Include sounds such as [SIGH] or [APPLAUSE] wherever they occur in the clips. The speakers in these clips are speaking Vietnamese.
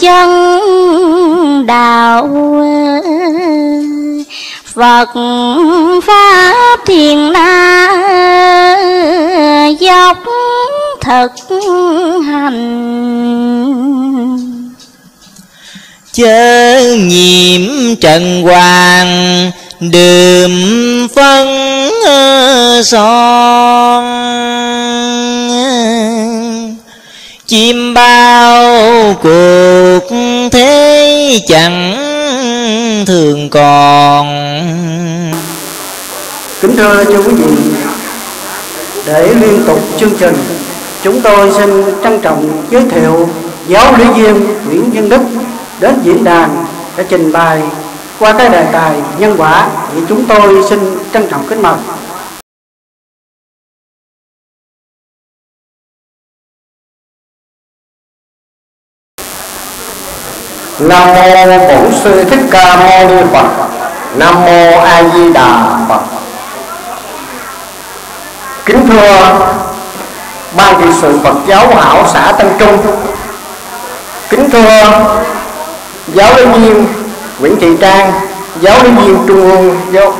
chân đạo Phật Pháp thiền na dốc thực hành. Chớ nhiễm trần hoàng đường phân son chim bao cuộc thế chẳng thường còn. Kính thưa cho quý vị, để liên tục chương trình, chúng tôi xin trân trọng giới thiệu giáo lý viên nguyễn văn đức đến diễn đàn để trình bày qua cái đề tài nhân quả. Thì chúng tôi xin trân trọng kính mời. Nam mô Bổn sư Thích Ca Mâu Ni Phật. Nam mô A Di Đà Phật. Kính thưa ban trị sự Phật giáo hảo xã Tân Trung. Kính thưa giáo lý viên Nguyễn Thị Trang, giáo lý viên Trung ương giáo,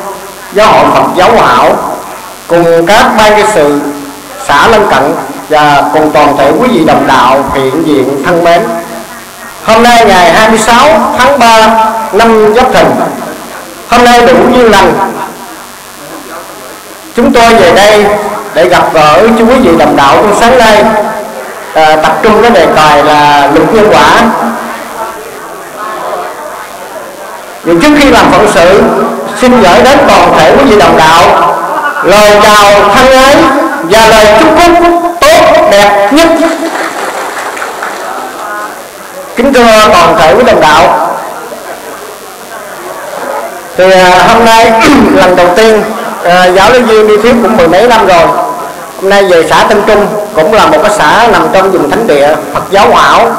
giáo hội Phật giáo hảo cùng các ban trị sự xã lân cận và cùng toàn thể quý vị đồng đạo hiện diện thân mến Hôm nay ngày 26 tháng 3 năm Giáp Thìn. Hôm nay đủ duyên lành. Chúng tôi về đây để gặp gỡ chú quý vị đồng đạo trong sáng nay. À, Tập trung cái đề tài là luật nhân quả. Thì trước khi làm phận sự Xin gửi đến toàn thể quý vị đồng đạo Lời chào thân ái và lời chúc phúc tốt đẹp nhất kính thưa toàn thể quý đồng đạo. Thì à, hôm nay [CLEARS THROAT] lần đầu tiên à, giáo lý viên đi thuyết cũng mười mấy năm rồi. Hôm nay về xã Tân Trung cũng là một cái xã nằm trong vùng thánh địa Phật giáo ảo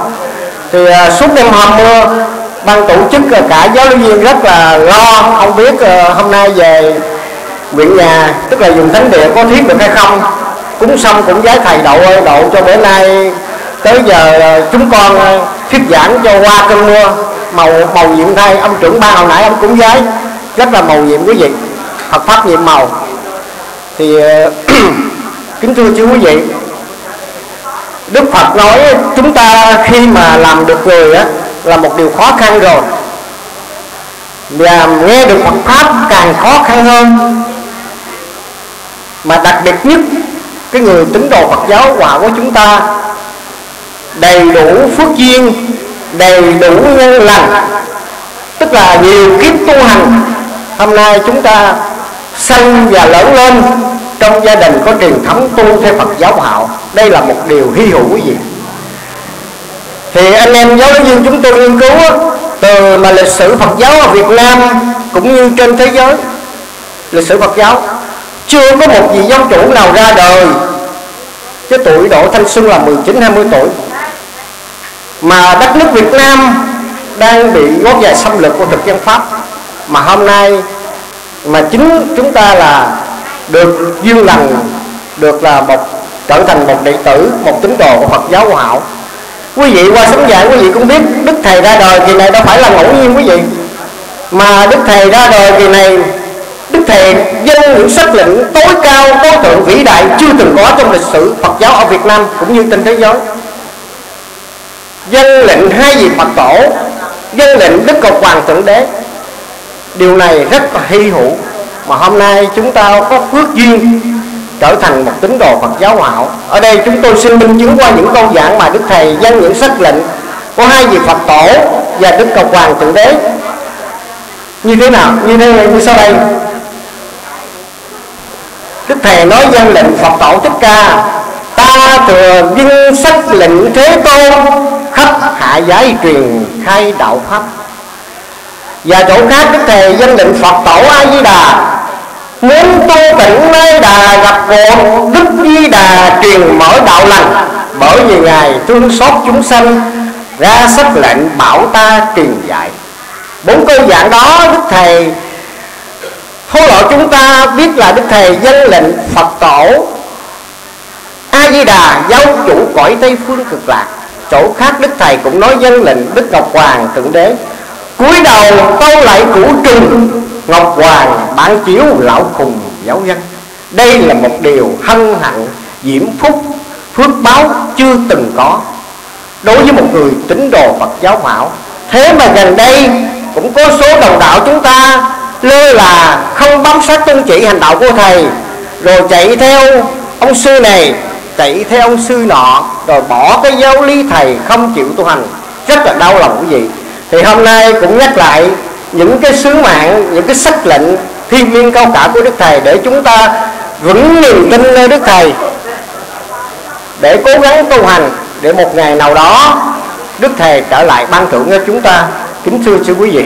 thì à, suốt đêm hôm mưa ban tổ chức à, cả giáo lý viên rất là lo không biết à, hôm nay về nguyện nhà tức là vùng thánh địa có thiết được hay không. Cúng xong cũng giái thầy đậu ơi đậu cho bữa nay tới giờ chúng con ờ, thuyết giảng cho qua cơn mưa màu màu nhiệm thay. Ông trưởng ban hồi nãy ông cũng giới, rất là màu nhiệm quý vị, Phật pháp nhiệm màu. Thì ờ, [CLEARS THROAT] kính thưa chú quý vị, Đức Phật nói chúng ta khi mà làm được người á, là một điều khó khăn rồi. Và nghe được Phật pháp càng khó khăn hơn. Mà đặc biệt nhất, cái người tín đồ Phật giáo quả của chúng ta đầy đủ phước duyên, đầy đủ nhân lành. Tức là nhiều kiếp tu hành, hôm nay chúng ta sanh và lớn lên, trong gia đình có truyền thống tu theo Phật giáo hạo đây là một điều hy hữu quý vị. Thì anh em giáo viên chúng tôi nghiên cứu từ mà lịch sử Phật giáo ở Việt Nam cũng như trên thế giới, lịch sử Phật giáo, chưa có một vị giáo chủ nào ra đời. Cái tuổi độ thanh xuân là 19 20 tuổi mà đất nước Việt Nam đang bị gót dài xâm lược của thực dân Pháp. Mà hôm nay mà chính chúng ta là được duyên lành, được là một, trở thành một đệ tử, một tín đồ của Phật giáo hòa Hảo quý vị qua sấm giảng quý vị cũng biết đức thầy ra đời kỳ này đâu phải là ngẫu nhiên quý vị. Mà đức thầy ra đời kỳ này, đức thầy dân những sắc lệnh tối cao, tối thượng vĩ đại chưa từng có trong lịch sử Phật giáo ở Việt Nam cũng như trên thế giới dân lệnh hai vị Phật tổ, dân lệnh Đức Cộng Hoàng Thượng Đế. Điều này rất là hy hữu, mà hôm nay chúng ta có phước duyên trở thành một tín đồ Phật giáo hảo. Ở đây chúng tôi xin minh chứng qua những câu giảng mà Đức Thầy dân những sắc lệnh của hai vị Phật tổ và Đức Cộng Hoàng Thượng Đế. Như thế nào? Như thế này như sau đây. Đức Thầy nói dân lệnh Phật tổ Thích Ca, Ta thừa dân sắc lệnh thế tôn Khắp hạ giới truyền khai đạo Pháp. Và chỗ khác Đức Thầy dân lệnh Phật tổ A Di Đà Muốn tu tịnh nơi đà gặp ngộ Đức Di Đà truyền mở đạo lành. Bởi vì Ngài thương xót chúng sanh, Ra sắc lệnh bảo ta truyền dạy. Bốn câu giảng đó, Đức Thầy Thô lộ chúng ta biết là Đức Thầy dân lệnh Phật tổ A Di Đà giáo chủ cõi Tây phương cực lạc chỗ khác đức thầy cũng nói dân lệnh đức ngọc hoàng thượng đế. Cúi đầu tâu lại củ trùng, ngọc hoàng bản chiếu lão khùng giáo dân. Đây là một điều hân hạnh, diễm phúc, phước báo chưa từng có. Đối với một người tín đồ Phật giáo mạo, thế mà gần đây cũng có số đồng đạo chúng ta lơ là không bám sát tôn chỉ hành đạo của thầy, rồi chạy theo ông sư này chạy theo ông sư nọ rồi bỏ cái giáo lý thầy không chịu tu hành. Rất là đau lòng quý vị. Thì hôm nay cũng nhắc lại những cái sứ mạng những cái sắc lệnh thiên liêng cao cả của đức thầy để chúng ta vững niềm tin nơi đức thầy. Để cố gắng tu hành để một ngày nào đó đức thầy trở lại ban thưởng cho chúng ta. Kính thưa sư quý vị.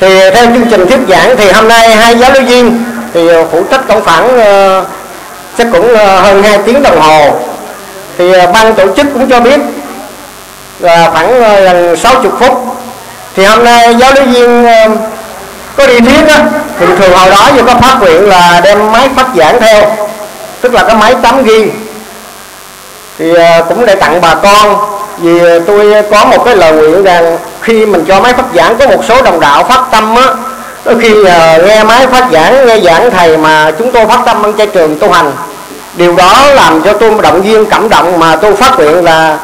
Thì theo chương trình thuyết giảng thì hôm nay hai giáo lý viên thì phụ trách tổng khoảng uh, ờ, chắc cũng ờ, hơn 2 tiếng đồng hồ. Thì ờ, ban tổ chức cũng cho biết là khoảng gần 60 phút. Thì hôm nay giáo lý viên có đi thuyết á, thì thường hồi đó vô có phát nguyện là đem máy phát giảng theo, tức là cái máy tắm ghi. Thì cũng để tặng bà con, vì tôi có một cái lời nguyện rằng khi mình cho máy phát giảng có một số đồng đạo phát tâm á đôi khi uh, nghe máy phát giảng nghe giảng thầy mà chúng tôi phát tâm ăn chay trường tu hành điều đó làm cho tôi động viên cảm động mà tôi phát nguyện là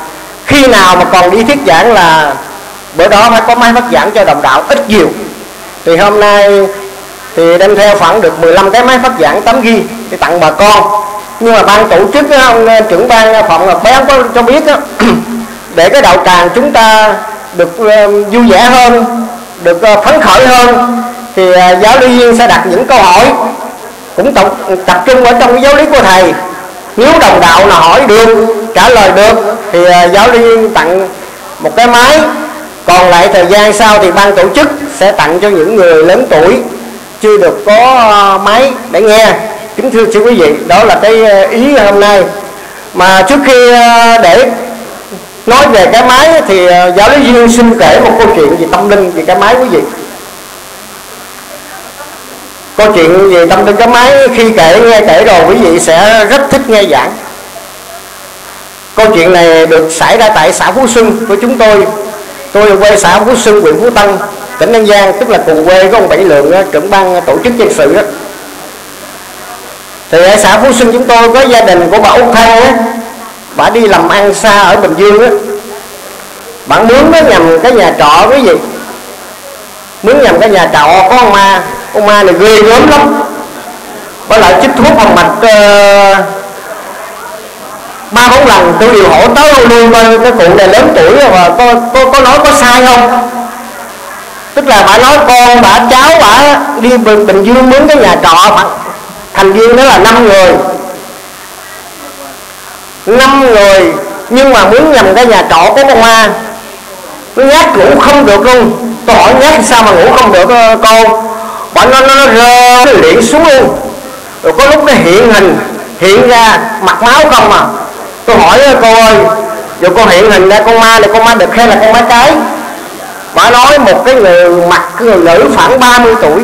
khi nào mà còn đi thuyết giảng là bữa đó phải có máy phát giảng cho đồng đạo ít nhiều. Thì hôm nay thì đem theo khoảng được 15 cái máy phát giảng tấm ghi để tặng bà con. Nhưng mà ban tổ chức ông ờ, trưởng ban ờ, phòng ngọc bé có cho biết đó, [CLEARS THROAT] để cái đạo tràng chúng ta được uh, vui vẻ hơn được uh, phấn khởi hơn thì à, giáo lý viên sẽ đặt những câu hỏi cũng tập, tập trung ở trong cái giáo lý của thầy. Nếu đồng đạo nào hỏi được trả lời được thì à, giáo lý viên tặng một cái máy. Còn lại thời gian sau thì ban tổ chức sẽ tặng cho những người lớn tuổi chưa được có à, máy để nghe. Kính thưa sư quý vị đó là cái ý hôm nay. Mà trước khi để nói về cái máy thì giáo lý viên xin kể một câu chuyện về tâm linh về cái máy quý vị câu chuyện về tâm linh cái máy, khi kể, nghe kể rồi quý vị sẽ rất thích nghe giảng. Câu chuyện này được xảy ra tại xã Phú Xuân của chúng tôi. Tôi quê xã Phú Xuân, huyện Phú Tân, tỉnh An Giang, tức là cùng quê của ông Bảy Lượng trưởng ban tổ chức dân sự đó thì ở xã Phú Xuân chúng tôi có gia đình của bà út Thanh, á. Bà đi làm ăn xa ở Bình Dương, á. Bạn mướn nó nhầm cái nhà trọ cái gì mướn nhầm cái nhà trọ có ma ông ma này ghê gớm lắm. Với lại chích thuốc phòng mạch uh, ba bốn lần tôi đều hỏi tới luôn coi cái cụ này lớn tuổi rồi mà có, có, có nói có sai không? Tức là bà nói con bà cháu bà đi bình, bình dương mướn cái nhà trọ thành viên đó là năm người. Năm người nhưng mà muốn nhầm cái nhà trọ của con ma nó nhát ngủ không được luôn. Tôi hỏi nhát sao mà ngủ không được ờ, cô và nó nó, nó rơi nó liễn xuống luôn. Rồi có lúc nó hiện hình hiện ra mặt máu không à. Tôi hỏi cô ơi giờ con hiện hình ra con ma này con ma đực hay là con ma cái bà nói một cái người mặt người nữ khoảng 30 tuổi.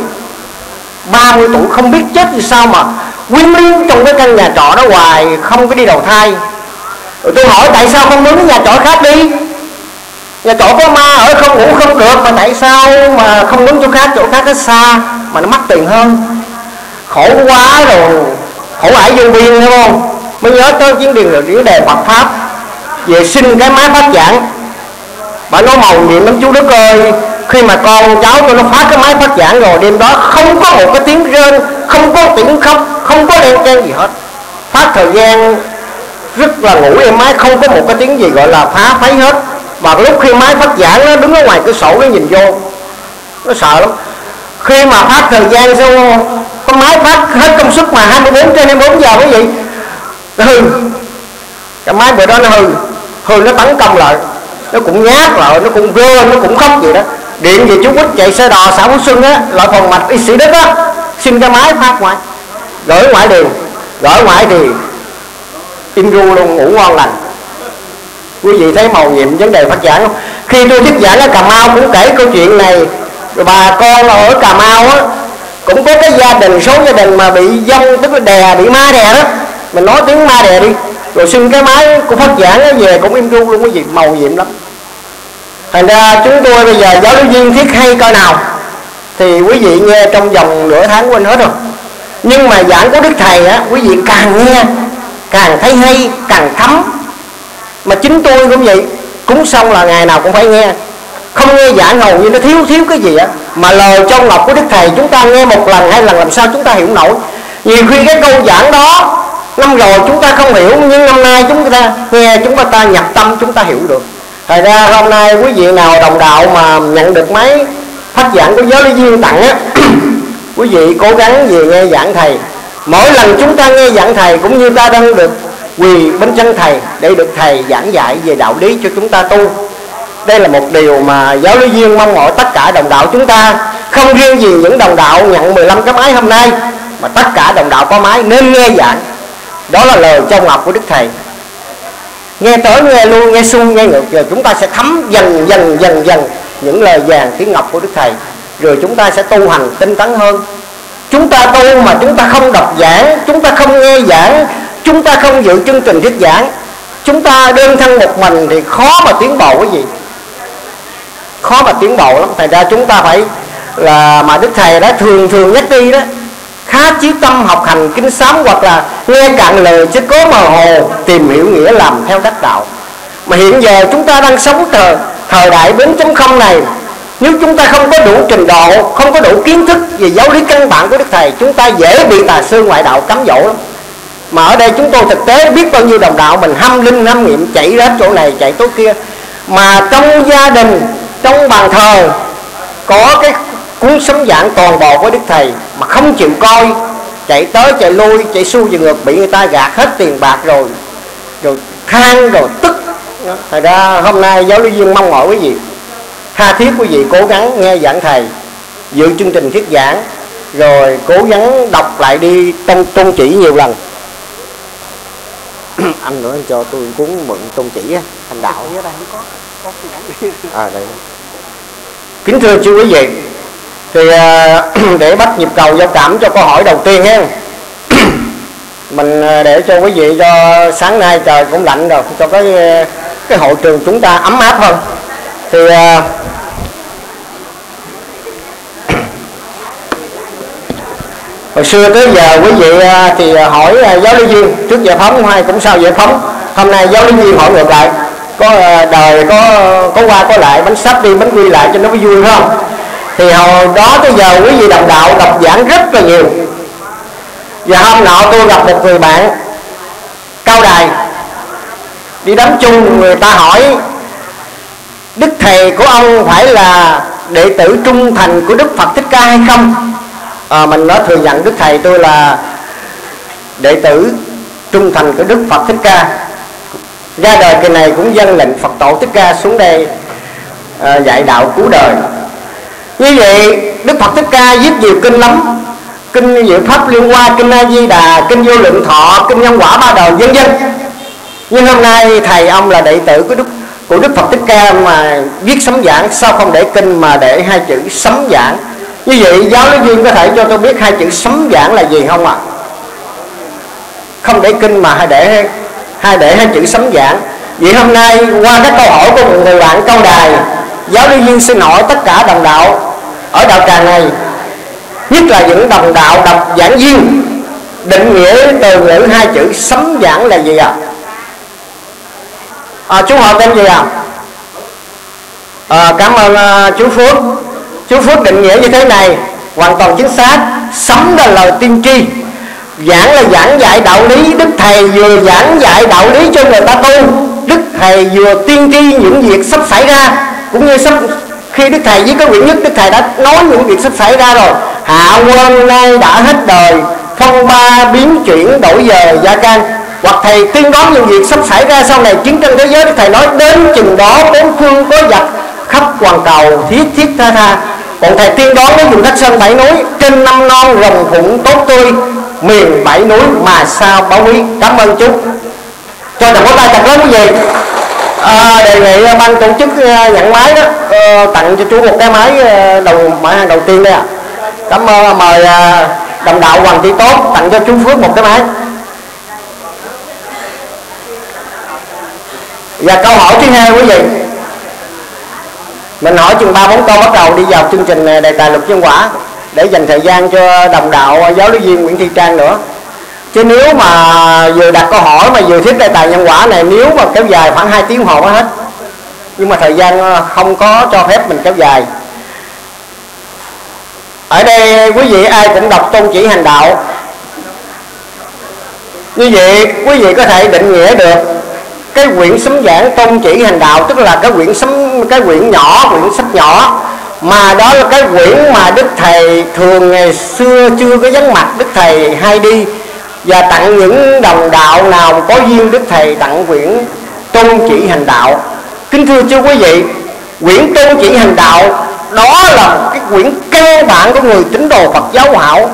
30 tuổi không biết chết vì sao mà quyến liên trong cái căn nhà trọ đó hoài không có đi đầu thai. Rồi tôi hỏi tại sao không muốn cái nhà trọ khác đi? Nhà chỗ có ma ở không? Ngủ không được. Mà tại sao mà không muốn chỗ khác? Chỗ khác nó xa mà nó mắc tiền hơn. Khổ quá rồi. Khổ ải vô biên đúng không? Mới nhớ tới chuyến điền là vấn đề Phật pháp. Về xin cái máy phát giảng. Bà nói màu nhiệm lắm, chú đức ơi. Khi mà con cháu tôi nó phá cái máy phát giảng rồi, đêm đó không có một cái tiếng rên, không có tiếng khóc, không có đen ken gì hết. Phát thời gian, rất là ngủ em máy không có một cái tiếng gì gọi là phá phấy hết và lúc khi máy phát giảng nó đứng ở ngoài cửa sổ nó nhìn vô, nó sợ lắm. Khi mà phát thời gian xong con máy phát hết công suất mà 24 trên 24 giờ cái gì? Nó hư. Cái máy bữa đó nó hư. Hư nó tấn công lại. Nó cũng nhát lại, nó cũng rơ nó cũng khóc vậy đó. Điện về chú quýt chạy xe đò, xã phú xuân á, loại phòng mạch y sĩ đức á, xin cái máy phát ngoài. Gửi ngoại đường. Gửi ngoại thì im ru luôn, ngủ ngon lành quý vị thấy màu nhiệm vấn đề phát giảng không? Khi tôi thuyết giảng ở cà mau cũng kể câu chuyện này. Rồi bà con ở cà mau á, cũng có cái gia đình, số gia đình mà bị dông, tức là đè, bị ma đè đó. Mình nói tiếng ma đè đi. Rồi xin cái máy của phát giảng về cũng im ru luôn cái gì màu nhiệm lắm. Thành ra chúng tôi bây giờ giáo lý viên thiết hay coi nào, thì quý vị nghe trong vòng nửa tháng quên hết rồi. Nhưng mà giảng của đức thầy á, quý vị càng nghe, càng thấy hay, càng thấm mà chính tôi cũng vậy, cúng xong là ngày nào cũng phải nghe. Không nghe giảng hầu như nó thiếu thiếu cái gì á. Mà lời trong ngọc của đức thầy chúng ta nghe một lần, hai lần, làm sao chúng ta hiểu nổi. Nhiều khi cái câu giảng đó, năm rồi chúng ta không hiểu, nhưng năm nay chúng ta nghe, chúng ta nhập tâm, chúng ta hiểu được. Thật ra hôm nay quý vị nào đồng đạo mà nhận được máy phát giảng của giới lý viên tặng á, [COUGHS] quý vị cố gắng về nghe giảng thầy. Mỗi lần chúng ta nghe giảng thầy cũng như ta đang được quỳ bên chân thầy, để được thầy giảng dạy về đạo lý cho chúng ta tu. Đây là một điều mà giáo lý viên mong mỏi tất cả đồng đạo chúng ta. Không riêng gì những đồng đạo nhận 15 cái máy hôm nay, mà tất cả đồng đạo có máy nên nghe giảng. Đó là lời trong ngọc của đức thầy. Nghe tới, nghe luôn nghe xuôi, nghe ngược rồi chúng ta sẽ thấm dần dần dần dần những lời vàng tiếng ngọc của đức thầy. Rồi chúng ta sẽ tu hành tinh tấn hơn. Chúng ta tu mà chúng ta không đọc giảng, chúng ta không nghe giảng chúng ta không dự chương trình thuyết giảng. Chúng ta đơn thân một mình thì khó mà tiến bộ cái gì. Khó mà tiến bộ lắm. Thành ra chúng ta phải là mà đức thầy đã thường thường nhắc đi đó, khá chí tâm học hành kinh sám hoặc là nghe cạn lời chứ cố mơ hồ tìm hiểu nghĩa làm theo đắc đạo. Mà hiện giờ chúng ta đang sống thời thời đại 4.0 này. Nếu chúng ta không có đủ trình độ, không có đủ kiến thức về giáo lý căn bản của đức thầy, chúng ta dễ bị tà sư ngoại đạo cấm dỗ lắm mà ở đây chúng tôi thực tế biết bao nhiêu đồng đạo mình hâm linh, hâm nghiệm chạy đến chỗ này, chạy chỗ kia. Mà trong gia đình, trong bàn thờ, có cái cuốn sấm giảng toàn bộ của đức thầy mà không chịu coi. Chạy tới, chạy lui, chạy xu về ngược, bị người ta gạt hết tiền bạc rồi rồi than, rồi tức. Thật ra hôm nay giáo lý viên mong mỏi quý vị. Tha thiết quý vị cố gắng nghe giảng thầy dự chương trình thuyết giảng, rồi cố gắng đọc lại đi trong tôn chỉ nhiều lần. [COUGHS] anh nữa anh cho tôi cuốn mượn tôn chỉ á thành đạo. Ở đây không có có [LAUGHS] à đây. Kính thưa chú quý vị thì à, [COUGHS] để bắt nhịp cầu giao cảm cho câu hỏi đầu tiên nhé [COUGHS] mình à, để cho quý vị cho sáng nay trời cũng lạnh rồi cho cái cái hội trường chúng ta ấm áp hơn. Thì hồi xưa tới giờ quý vị à, thì hỏi à, giáo lý viên trước giờ phóng hay cũng sau giờ phóng. Hôm nay giáo lý viên hỏi ngược lại, có à, đời có có qua có lại, bánh sắp đi, bánh quy lại cho nó vui, phải không? Thì hồi đó tới giờ quý vị đồng đạo đọc giảng rất là nhiều. Và hôm nọ tôi gặp một người bạn cao đài, đi đám chung, người ta hỏi, đức thầy của ông phải là đệ tử trung thành của đức phật thích ca hay không? À, mình nói thừa nhận đức thầy tôi là đệ tử trung thành của đức phật thích ca. Ra đời kỳ này cũng dân lệnh phật tổ thích ca xuống đây à, dạy đạo cứu đời. Như vậy đức phật thích ca viết nhiều kinh lắm. Kinh diệu pháp liên hoa kinh a di đà kinh vô lượng thọ kinh nhân quả ba đời vân vân. Nhưng hôm nay thầy ông là đệ tử của đức của đức phật thích ca mà viết sấm giảng. Sao không để kinh mà để hai chữ sấm giảng? Như vậy giáo lý viên có thể cho tôi biết hai chữ sấm giảng là gì không ạ à? không để kinh mà hai để hai để hai chữ sấm giảng vậy hôm nay qua các câu hỏi của một người bạn câu đài giáo lý viên xin hỏi tất cả đồng đạo ở đạo tràng này nhất là những đồng đạo đọc giảng viên định nghĩa từ ngữ hai chữ sấm giảng là gì ạ à? à, chú họ tên gì ạ à? à, cảm ơn uh, chú phước chú phước định nghĩa như thế này, hoàn toàn chính xác, sống là lời tiên tri, giảng là giảng dạy đạo lý, đức thầy vừa giảng dạy đạo lý cho người ta tu, đức thầy vừa tiên tri những việc sắp xảy ra, cũng như sắp, khi đức thầy với cái quyển nhất, đức thầy đã nói những việc sắp xảy ra rồi. Hạ quân nay đã hết đời, phong ba biến chuyển đổi giờ gia can. Hoặc thầy tiên đoán những việc sắp xảy ra sau này chiến tranh thế giới, đức thầy nói đến chừng đó bốn phương có giặc khắp hoàn cầu thiết thiết tha tha còn thầy tiên đoán với vùng đất sơn bảy núi trên năm non rồng phụng tốt tươi miền bảy núi mà sao báo quý cảm ơn chú. Cho đồng có tay thật lớn quý vị. À, đề nghị ban tổ chức à, nhận máy đó. À, tặng cho chú một cái máy ờ, đầu máy hàng đầu tiên đây ạ. À. cảm ơn à, mời à, đồng đạo hoàng thị tốt tặng cho chú phước một cái máy. Và câu hỏi thứ hai quý vị mình hỏi chừng ba, bốn câu bắt đầu đi vào chương trình à, đề tài luật nhân quả để dành thời gian cho đồng đạo à, giáo lý viên Nguyễn Thị Trang nữa. Chứ nếu mà vừa đặt câu hỏi mà vừa thuyết đề tài nhân quả này, nếu mà kéo dài khoảng 2 tiếng hồ hết. Nhưng mà thời gian à, không có cho phép mình kéo dài. Ở đây, quý vị ai cũng đọc tôn chỉ hành đạo. Như vậy quý vị có thể định nghĩa được cái quyển sấm giảng tôn chỉ hành đạo, tức là cái quyển sấm, cái quyển nhỏ, quyển sách nhỏ. Mà đó là cái quyển mà đức thầy thường ngày xưa chưa có vắng mặt, đức thầy hay đi. Và tặng những đồng đạo nào có duyên, đức thầy tặng quyển tôn chỉ hành đạo. Kính thưa chú quý vị, quyển tôn chỉ hành đạo đó là cái quyển căn bản của người tín đồ Phật giáo hảo.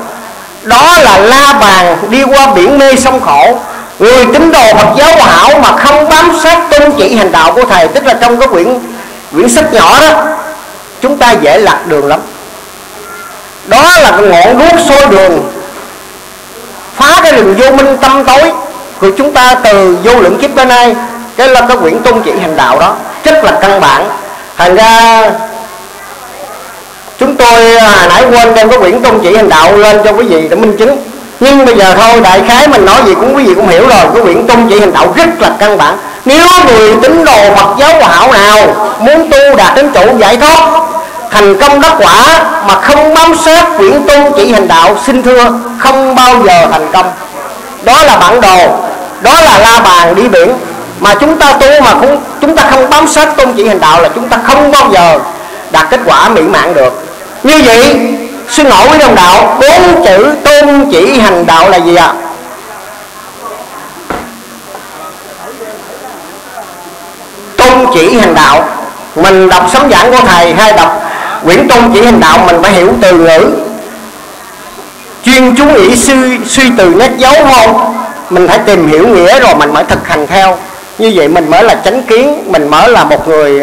Đó là la bàn đi qua biển mê sông khổ người tín đồ Phật giáo hảo mà không bám sát tôn chỉ hành đạo của thầy tức là trong cái quyển quyển sách nhỏ đó chúng ta dễ lạc đường lắm. Đó là cái ngọn đuốc sôi đường phá cái rừng vô minh tâm tối. Của chúng ta từ vô lượng kiếp đến nay cái là cái quyển tôn chỉ hành đạo đó rất là căn bản. Thành ra chúng tôi à, nãy quên đem cái quyển tôn chỉ hành đạo lên cho quý vị để minh chứng nhưng bây giờ thôi, đại khái mình nói gì cũng quý vị cũng hiểu rồi. Cái quyển tôn chỉ hành đạo rất là căn bản. Nếu người tín đồ Phật giáo hảo nào muốn tu đạt đến chỗ giải thoát, thành công đắc quả mà không bám sát quyển tu chỉ hành đạo, xin thưa, không bao giờ thành công. Đó là bản đồ, đó là la bàn đi biển. Mà chúng ta tu mà cũng chúng ta không bám sát tôn chỉ hành đạo là chúng ta không bao giờ đạt kết quả mỹ mãn được. Như vậy xin ngộ với đồng đạo, bốn chữ tôn chỉ hành đạo là gì ạ? À? tôn chỉ hành đạo. Mình đọc sấm giảng của thầy hay đọc quyển tôn chỉ hành đạo, mình phải hiểu từ ngữ. Chuyên chú nghĩ suy suy từ nét dấu không? Mình phải tìm hiểu nghĩa rồi mình mới thực hành theo. Như vậy mình mới là chánh kiến, mình mới là một người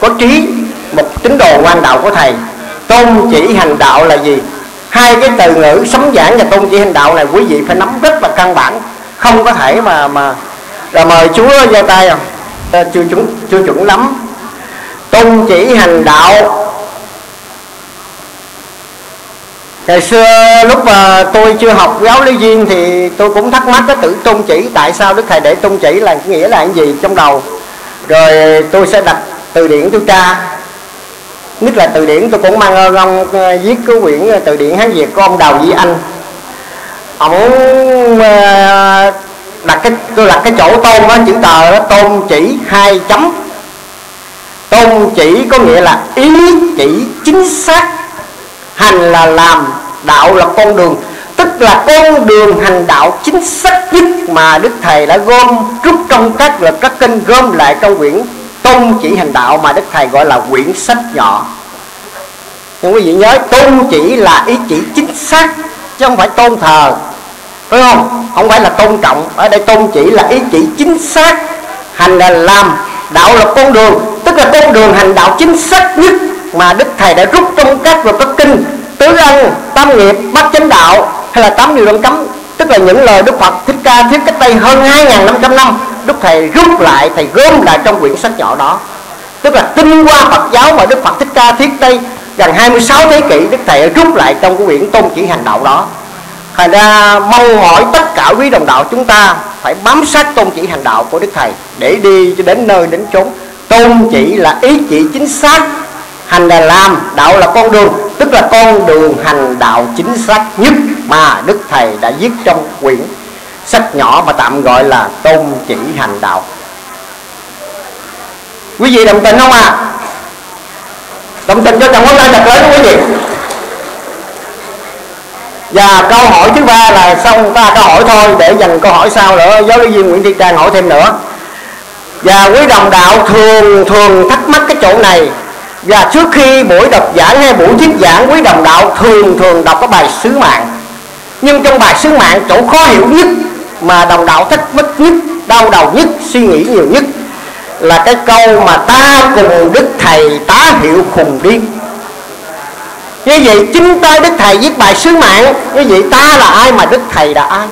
có trí, một tín đồ ngoan đạo của thầy tôn chỉ hành đạo là gì? Hai cái từ ngữ sấm giảng và tôn chỉ hành đạo này quý vị phải nắm rất là căn bản. Không có thể mà mà rồi mời chúa giơ tay không? À, chưa chuẩn chưa chuẩn lắm. Tôn chỉ hành đạo. Ngày xưa lúc mà tôi chưa học giáo lý viên thì tôi cũng thắc mắc cái tự tôn chỉ tại sao đức thầy để tôn chỉ là nghĩa là cái gì trong đầu? Rồi tôi sẽ đặt từ điển tôi tra nhất là từ điển, tôi cũng mang ơn ông ờ, viết cái quyển ờ, từ điển hán việt của ông đào duy anh. Ông ờ, đặt cái, tôi đặt cái chỗ tôn đó, chữ tờ đó, tôn chỉ hai chấm. Tôn chỉ có nghĩa là ý chỉ chính xác, hành là làm, đạo là con đường. Tức là con đường hành đạo chính xác nhất mà đức thầy đã gom rút trong các luật các kinh gom lại trong quyển tôn chỉ hành đạo mà đức thầy gọi là quyển sách nhỏ. Nhưng quý vị nhớ, tôn chỉ là ý chỉ chính xác, chứ không phải tôn thờ. Phải không? Không phải là tôn trọng. Ở đây tôn chỉ là ý chỉ chính xác, hành là làm đạo là con đường. Tức là con đường hành đạo chính xác nhất mà đức thầy đã rút trong các luật các kinh, tứ ân, tam nghiệp, bát chánh đạo hay là tám điều đoạn cấm. Tức là những lời đức phật thích ca thuyết cách đây hơn 2.500 năm đức thầy rút lại, thầy gom lại trong quyển sách nhỏ đó. Tức là tinh hoa phật giáo mà đức phật thích ca thiết đây, gần 26 thế kỷ, đức thầy rút lại trong cái quyển tôn chỉ hành đạo đó. Thành ra mong mỏi tất cả quý đồng đạo chúng ta phải bám sát tôn chỉ hành đạo của đức thầy để đi cho đến nơi đến chốn. Tôn chỉ là ý chỉ chính xác, hành là làm, đạo là con đường. Tức là con đường hành đạo chính xác nhất mà đức thầy đã viết trong quyển sách nhỏ mà tạm gọi là tôn chỉ hành đạo. Quý vị đồng tình không à đồng tình cho chồng có tay thật lớn quý vị? Và câu hỏi thứ ba là xong ta câu hỏi thôi, để dành câu hỏi sau nữa. Giáo lý viên nguyễn thị trang hỏi thêm nữa. Và quý đồng đạo thường thường thắc mắc cái chỗ này. Và trước khi buổi đọc giảng hay buổi thuyết giảng, quý đồng đạo thường thường đọc cái bài sứ mạng. Nhưng trong bài sứ mạng, chỗ khó hiểu nhất mà đồng đạo thắc mất nhất đau đầu nhất suy nghĩ nhiều nhất là cái câu mà ta cùng đức thầy tá hiệu khùng điên như vậy chính tay đức thầy viết bài sứ mạng như vậy ta là ai mà đức thầy là ai?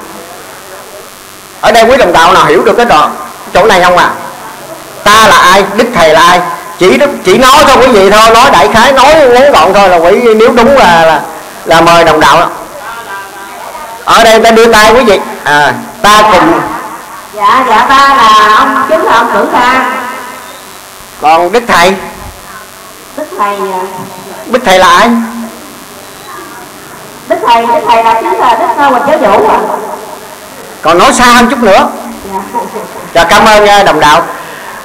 Ở đây quý đồng đạo nào hiểu được cái đoạn chỗ này không à? Ta là ai đức thầy là ai? Chỉ chỉ nói cho quý vị thôi nói đại khái nói ngắn gọn thôi là quý nếu đúng là là, là mời đồng đạo. Đó. ở đây ta đưa tay quý vị. À ta cùng. Dạ dạ ta là ông chính là ông cử ca còn đức thầy? Đức thầy à, đức thầy là ai? Đức thầy đức thầy là chính là đức huỳnh giáo vũ à. Còn nói xa hơn chút nữa. Dạ. Dạ cảm ơn nha đồng đạo.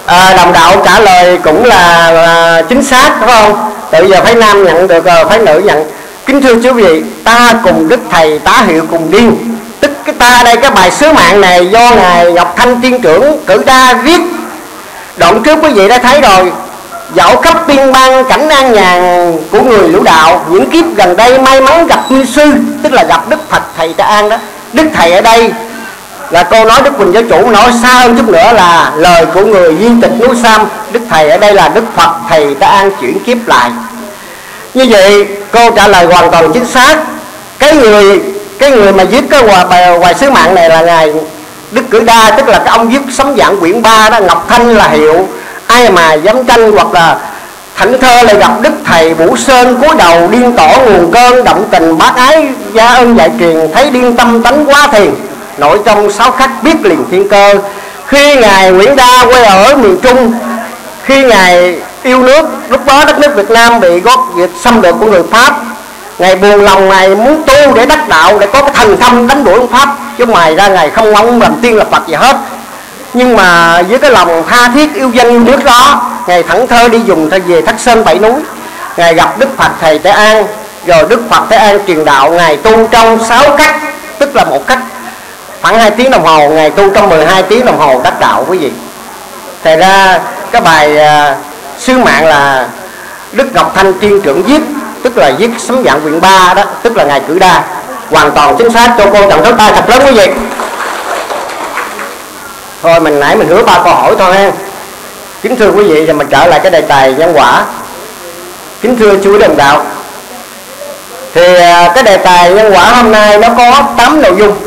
À, Đồng đạo trả lời cũng là, là chính xác phải không? Tự giờ phái nam nhận được phái nữ nhận. Kính thưa quý vị Ta cùng Đức Thầy tá hiệu cùng điên cái ta đây, cái bài sứ mạng này Do Ngài Ngọc Thanh Tiên Trưởng Cử ra viết. Đoạn trước quý vị đã thấy rồi. Dạo khắp biên bang cảnh an nhàn của người lũ đạo, Những kiếp gần đây may mắn gặp nguyên sư, Tức là gặp Đức Phật Thầy Ta An đó. Đức Thầy ở đây là cô nói Đức Quỳnh Giáo Chủ, nói xa hơn chút nữa là lời của người viên tịch núi Sam. Đức Thầy ở đây là Đức Phật Thầy ta an chuyển kiếp lại. Như vậy, cô trả lời hoàn toàn chính xác. Cái người cái người mà viết cái hòa bài hoài sứ mạng này là ngài Đức Cử Đa, tức là cái ông viết sấm dạng quyển 3 đó, Ngọc Thanh là hiệu. Ai mà dám tranh hoặc là thảnh thơ lại gặp đức thầy vũ sơn, cúi đầu điên tỏ nguồn cơn, động tình bác ái, gia ơn dạy truyền, thấy điên tâm tánh quá thiền nội trong sáu khắc biết liền thiên cơ. Khi ngài nguyễn đa quê ở miền trung, khi ngài yêu nước, lúc đó đất nước việt nam bị gót dịch xâm lược của người pháp ngài buồn lòng ngài muốn tu để đắc đạo để có cái thần thông đánh đuổi ông pháp. Chứ ngoài ra ngài không mong làm tiên lập phật gì hết. Nhưng mà với cái lòng tha thiết yêu danh yêu nước đó ngài thẳng thơ đi dùng thay về thất sơn bảy núi. Ngài gặp đức phật thầy tế an. Rồi đức phật tế an truyền đạo ngài tu trong sáu cách tức là một cách. Khoảng 2 tiếng đồng hồ ngày tu trong 12 tiếng đồng hồ đắc đạo quý vị. Thầy ra cái bài uh, sứ mạng là Đức Ngọc Thanh Tiên trưởng viết tức là viết sấm dạng quyển 3 đó, tức là ngài cử đa. Hoàn toàn chính xác, cho cô trọng thất tay thật lớn quý vị. Thôi, mình nãy mình hứa ba câu hỏi thôi ha. Kính thưa quý vị, thì mình trở lại cái đề tài nhân quả. Kính thưa chú đồng đạo. Thì à, cái đề tài nhân quả hôm nay nó có 8 nội dung.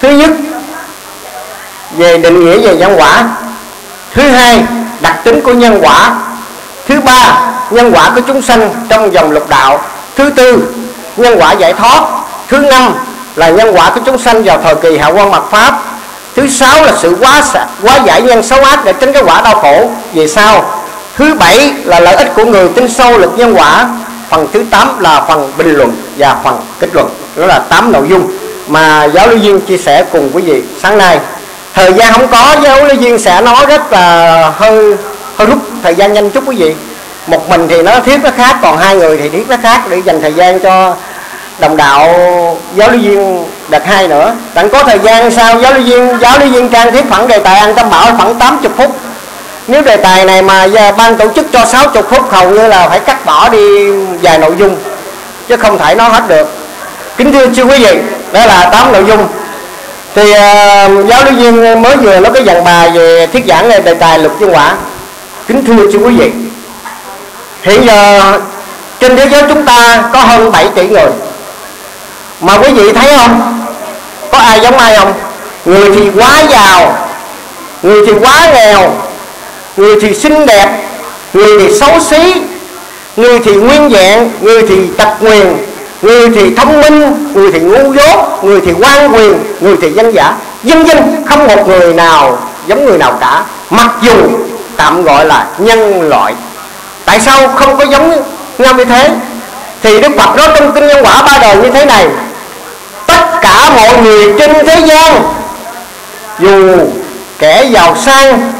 Thứ nhất, về định nghĩa về nhân quả. Thứ hai, đặc tính của nhân quả thứ ba, nhân quả của chúng sanh trong dòng lục đạo. Thứ tư, nhân quả giải thoát. Thứ năm là nhân quả của chúng sanh vào thời kỳ hạ quan mặt pháp. Thứ sáu là sự quá quá giải nhân xấu ác để tránh cái quả đau khổ. Về sau thứ bảy là lợi ích của người tin sâu lực nhân quả. Phần thứ tám là phần bình luận và phần kết luận. Đó là tám nội dung mà giáo lý viên chia sẻ cùng quý vị sáng nay. Thời gian không có, giáo lý viên sẽ nói rất là hơi hơi rút thời gian nhanh chút quý vị. Một mình thì nó thiết nó khác còn hai người thì thiết nó khác để dành thời gian cho đồng đạo giáo lý viên đợt hai nữa. Đặng có thời gian sau giáo lý viên giáo lý viên trang thiết khoảng đề tài ăn tâm bảo khoảng 80 phút. Nếu đề tài này mà giờ ban tổ chức cho 60 phút hầu như là phải cắt bỏ đi vài nội dung chứ không thể nói hết được. Kính thưa chư quý vị đó là tám nội dung. Thì uh, giáo lý viên mới vừa nói cái dàn bài về thuyết giảng ờ, đề tài luật nhân quả kính thưa chú quý vị, hiện giờ trên thế giới chúng ta có hơn 7 tỷ người. Mà quý vị thấy không? Có ai giống ai không? Người thì quá giàu, người thì quá nghèo, người thì xinh đẹp, người thì xấu xí, người thì nguyên vẹn, người thì tật nguyền người thì thông minh, người thì ngu dốt, người thì quan quyền, người thì danh giả. Dân dân không một người nào giống người nào cả. Mặc dù tạm gọi là nhân loại. Tại sao không có giống nhau như thế? Thì đức phật nói trong kinh nhân quả ba đời như thế này, tất cả mọi người trên thế gian, dù kẻ giàu sang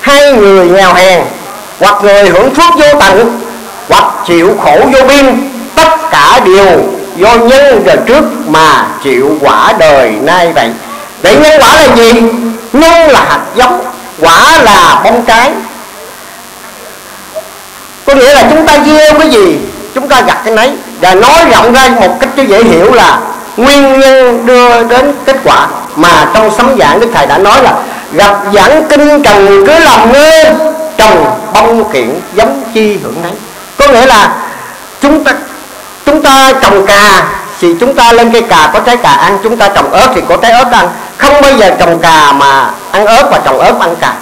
hay người nghèo hèn, hoặc người hưởng phước vô tận, hoặc chịu khổ vô biên, tất cả đều do nhân đời trước mà chịu quả đời nay vậy. Vậy nhân quả là gì? Nhân là hạt giống quả là bông trái có nghĩa là chúng ta gieo cái gì, chúng ta gặt cái nấy. Và nói rộng ra một cách cho dễ hiểu là nguyên nhân đưa đến kết quả. Mà trong sấm giảng đức thầy đã nói là gặp giảng kinh trần cứ lòng ngơ trồng bông kiện giống chi hưởng nấy. Có nghĩa là chúng ta chúng ta trồng cà thì chúng ta lên cây cà có trái cà ăn chúng ta trồng ớt thì có trái ớt ăn. Không bao giờ trồng cà mà ăn ớt và trồng ớt ăn cà.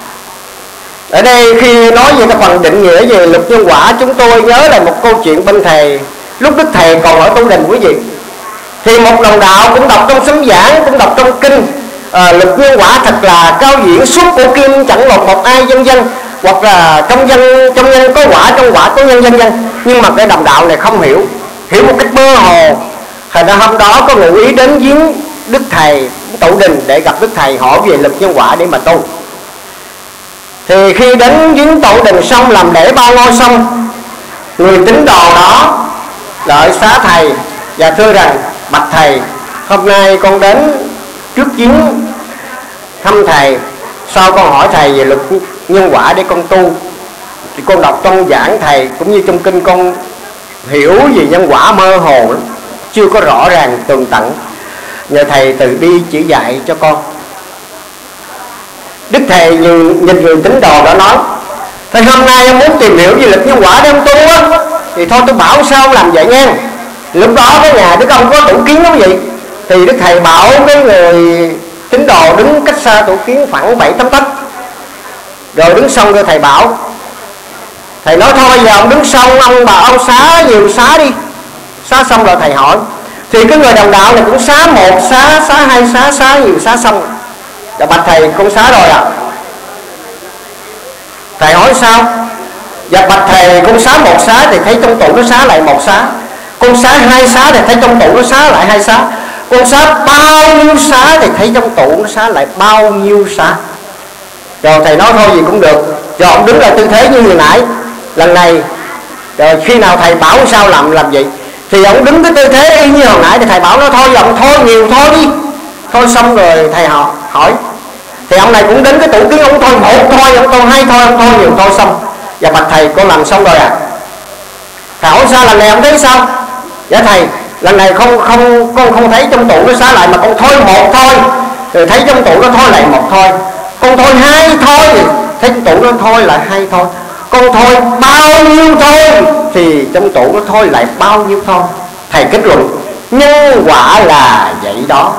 Ở đây khi nói về cái phần định nghĩa về luật nhân quả chúng tôi nhớ là một câu chuyện bên thầy. Lúc đức thầy còn ở tu đình quý vị. Thì một đồng đạo cũng đọc trong sấm giảng cũng đọc trong kinh ờ, à, luật nhân quả thật là cao diễn suốt cổ kim chẳng lột một ai dân dân hoặc là trong dân trong nhân có quả trong quả có nhân dân dân. Nhưng mà cái đồng đạo này không hiểu. Hiểu một cách mơ hồ thành ra hôm đó có ngụ ý đến viếng đức thầy tổ đình để gặp đức thầy hỏi về lực nhân quả để mà tu. Thì khi đến viếng tổ đình xong, làm lễ ba ngôi xong, người tín đồ đó lợi xá thầy và thưa rằng, bạch thầy, hôm nay con đến trước giếng thăm thầy sau con hỏi thầy về luật nhân quả để con tu? Thì con đọc trong giảng thầy cũng như trong kinh con hiểu về nhân quả mơ hồ lắm chưa có rõ ràng tường tận. Nhờ thầy từ bi chỉ dạy cho con. Đức thầy nhìn, nhìn người tín đồ đã nói Thầy hôm nay em muốn tìm hiểu về lực nhân quả để ông tu á Thì thôi tôi bảo sao ông làm vậy nha Lúc đó cái nhà đức ông có tủ kiến không vậy. Thì đức thầy bảo cái người tín đồ đứng cách xa tủ kiến khoảng bảy tấm tấc. Rồi đứng xong rồi thầy bảo Thầy nói thôi giờ ông đứng xong ông bà ông xá nhiều xá đi. Xá xong rồi thầy hỏi. Thì cái người đồng đạo này cũng xá một xá, xá hai xá, xá nhiều xá xong. Rồi bạch thầy con xá rồi à. Thầy hỏi sao? Dạ bạch thầy con xá một xá thì thấy trong tủ nó xá lại một xá. Con xá hai xá thì thấy trong tủ nó xá lại hai xá. Con xá bao nhiêu xá thì thấy trong tủ nó xá lại bao nhiêu xá. Rồi thầy nói thôi gì cũng được. Rồi ông đứng lại tư thế như hồi nãy. Lần này rồi khi nào thầy bảo sao làm làm vậy? Thì ông đứng cái tư thế y như hồi nãy thì thầy bảo nó, thôi ông thôi nhiều, thôi đi. Thôi xong rồi thầy họ hỏi. Thì ông này cũng đến cái tủ kiến ông thôi, một thôi, ông thôi, hai thôi, ông thôi, nhiều, thôi, xong. Và bạch thầy con làm xong rồi à thầy hỏi, sao lần này ông thấy sao? Dạ thầy, lần này không không, con không thấy trong tủ nó xá lại mà con thôi một thôi. Rồi thấy trong tủ nó thôi lại một thôi. Con thôi hai thôi. Thấy trong tủ nó thôi lại hai thôi con thôi, bao nhiêu thôi? Thì trong tủ nó thôi lại bao nhiêu thôi? Thầy kết luận, nhân quả là vậy đó.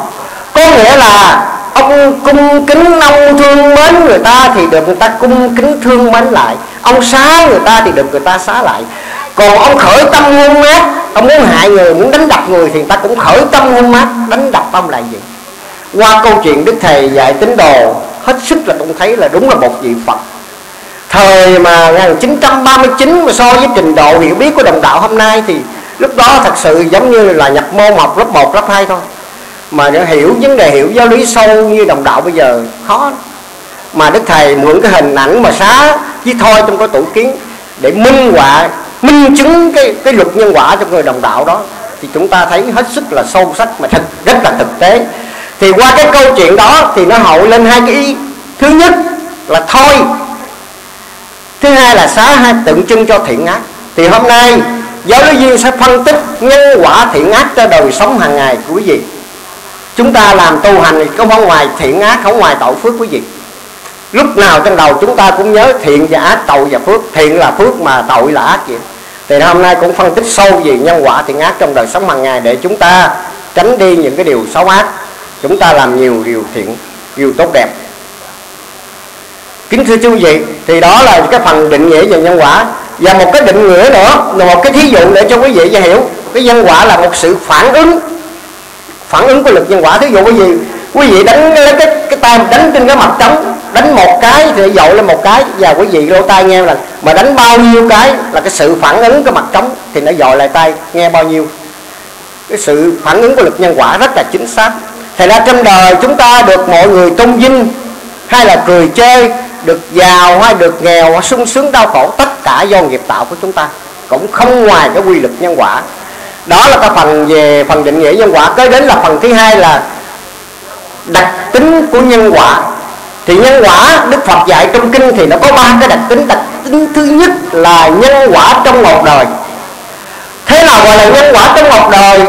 Có nghĩa là ông cung kính ông thương mến người ta thì được người ta cung kính thương mến lại. Ông xá người ta thì được người ta xá lại. Còn ông khởi tâm hung ác, ông muốn hại người, muốn đánh đập người thì người ta cũng khởi tâm hung ác, đánh đập ông là gì? Qua câu chuyện đức thầy dạy tín đồ, hết sức là tôi thấy là đúng là một vị phật thời mà 1939 mà so với trình độ hiểu biết của đồng đạo hôm nay thì lúc đó thật sự giống như là nhập môn học lớp 1, lớp 2 thôi. Mà để hiểu vấn đề hiểu giáo lý sâu như đồng đạo bây giờ khó. Mà đức thầy mượn cái hình ảnh mà xá với thôi trong cái tủ kiến để minh họa minh chứng cái cái luật nhân quả trong người đồng đạo đó thì chúng ta thấy hết sức là sâu sắc mà thật rất là thực tế. Thì qua cái câu chuyện đó thì nó hội lên hai cái ý. Thứ nhất là thôi thứ hai là xá hai tượng trưng cho thiện ác. Thì hôm nay, giáo lý viên sẽ phân tích nhân quả thiện ác cho đời sống hàng ngày của quý vị. Chúng ta làm tu hành thì không ngoài thiện ác, không ngoài tội phước quý vị? Lúc nào trong đầu chúng ta cũng nhớ thiện và ác tội và phước. Thiện là phước mà tội là ác vậy. Thì hôm nay cũng phân tích sâu về nhân quả thiện ác trong đời sống hàng ngày để chúng ta tránh đi những cái điều xấu ác. Chúng ta làm nhiều điều thiện, điều tốt đẹp kính thưa chú vị, thì đó là cái phần định nghĩa về nhân quả. Và một cái định nghĩa nữa, là một cái thí dụ để cho quý vị dễ hiểu. Cái nhân quả là một sự phản ứng phản ứng của lực nhân quả. Thí dụ cái gì quý vị đánh lấy cái cái tay đánh trên cái mặt trống, đánh một cái thì dội lên một cái, và quý vị lỗ tai nghe là, mà đánh bao nhiêu cái là cái sự phản ứng cái mặt trống? Thì nó dội lại tay nghe bao nhiêu. Cái sự phản ứng của lực nhân quả rất là chính xác. Thì ra trong đời chúng ta được mọi người tôn vinh hay là cười chơi được giàu hay được nghèo hay sung sướng đau khổ, tất cả do nghiệp tạo của chúng ta. Cũng không ngoài cái quy luật nhân quả. Đó là cái phần về phần định nghĩa nhân quả. Tới đến là phần thứ hai là đặc tính của nhân quả. Thì nhân quả, đức phật dạy trong kinh thì nó có ba cái đặc tính. Đặc tính thứ nhất là nhân quả trong một đời. Thế nào gọi là nhân quả trong một đời?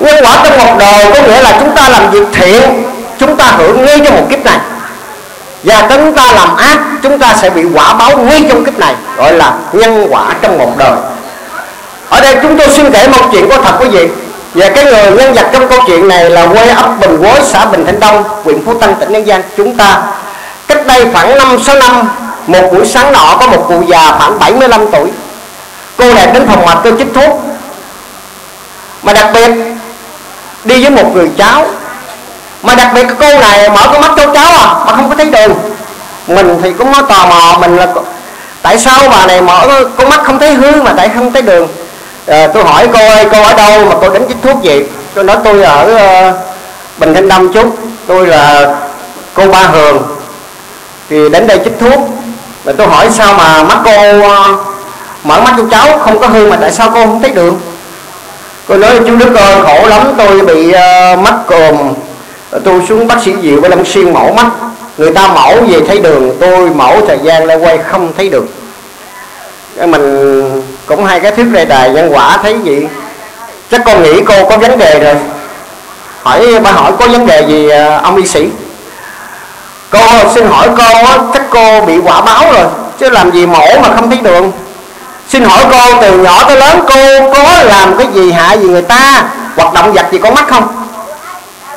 Nhân quả trong một đời có nghĩa là chúng ta làm việc thiện, chúng ta hưởng ngay trong một kiếp này và chúng ta làm ác chúng ta sẽ bị quả báo ngay trong kiếp này gọi là nhân quả trong một đời. Ở đây chúng tôi xin kể một chuyện có thật quý vị. Và cái người nhân vật trong câu chuyện này là quê ấp Bình Quối, xã Bình Thạnh Đông, huyện Phú Tân, tỉnh An Giang. Chúng ta cách đây khoảng 5 6 năm một buổi sáng nọ có một cụ già khoảng 75 tuổi. Cô này đến phòng mạch tôi chích thuốc. Mà đặc biệt đi với một người cháu mà đặc biệt cô này mở con mắt cho cháu à mà không có thấy đường. Mình thì cũng có tò mò mình là tại sao bà này mở con mắt không thấy hướng mà tại không thấy đường? À, tôi hỏi cô ơi cô ở đâu mà cô đến chích thuốc gì tôi nói tôi ở uh, bình thanh đông chút. Tôi là cô ba hường. Thì đến đây chích thuốc. Mà tôi hỏi sao mà mắt cô uh, mở mắt cho cháu không có hư mà tại sao cô không thấy đường? Cô nói chú đức ơi khổ lắm tôi bị uh, mắt còm tôi xuống bác sĩ diệu với lâm xuyên mẫu mắt. Người ta mẫu về thấy đường, tôi mẫu thời gian lại quay không thấy được mình cũng hai cái thuyết đề tài nhân quả thấy gì? Chắc con nghĩ cô có vấn đề rồi. Hỏi, bà hỏi có vấn đề gì à, ông y sĩ? Cô xin hỏi cô á, chắc cô bị quả báo rồi, chứ làm gì mổ mà không thấy đường. Xin hỏi cô, từ nhỏ tới lớn cô có làm cái gì hại gì người ta? Hoặc động vật gì con mắt không?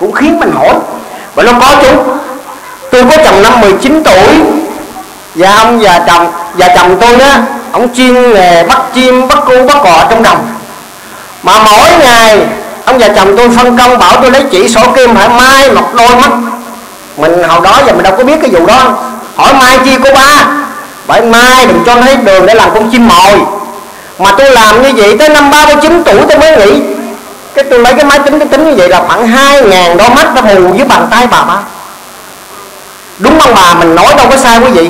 Cũng khiến mình hỏi và nó có chứ. Tôi có chồng năm 19 tuổi. Và ông và chồng và chồng tôi đó, ông chuyên nghề bắt chim, bắt cu, bắt cò trong đồng. Mà mỗi ngày, ông và chồng tôi phân công bảo tôi lấy chỉ sổ kim phải mai một đôi mắt. Mình hồi đó giờ mình đâu có biết cái vụ đó. Hỏi mai chi cô ba? Bởi mai đừng cho nó thấy đường để làm con chim mồi. Mà tôi làm như vậy tới năm 39 tuổi tôi mới nghĩ cái tôi lấy cái máy tính, cái tính như vậy là khoảng hai ngàn đôi mắt nó mù với bàn tay bà ba. Đúng không bà? Mình nói đâu có sai quý vị.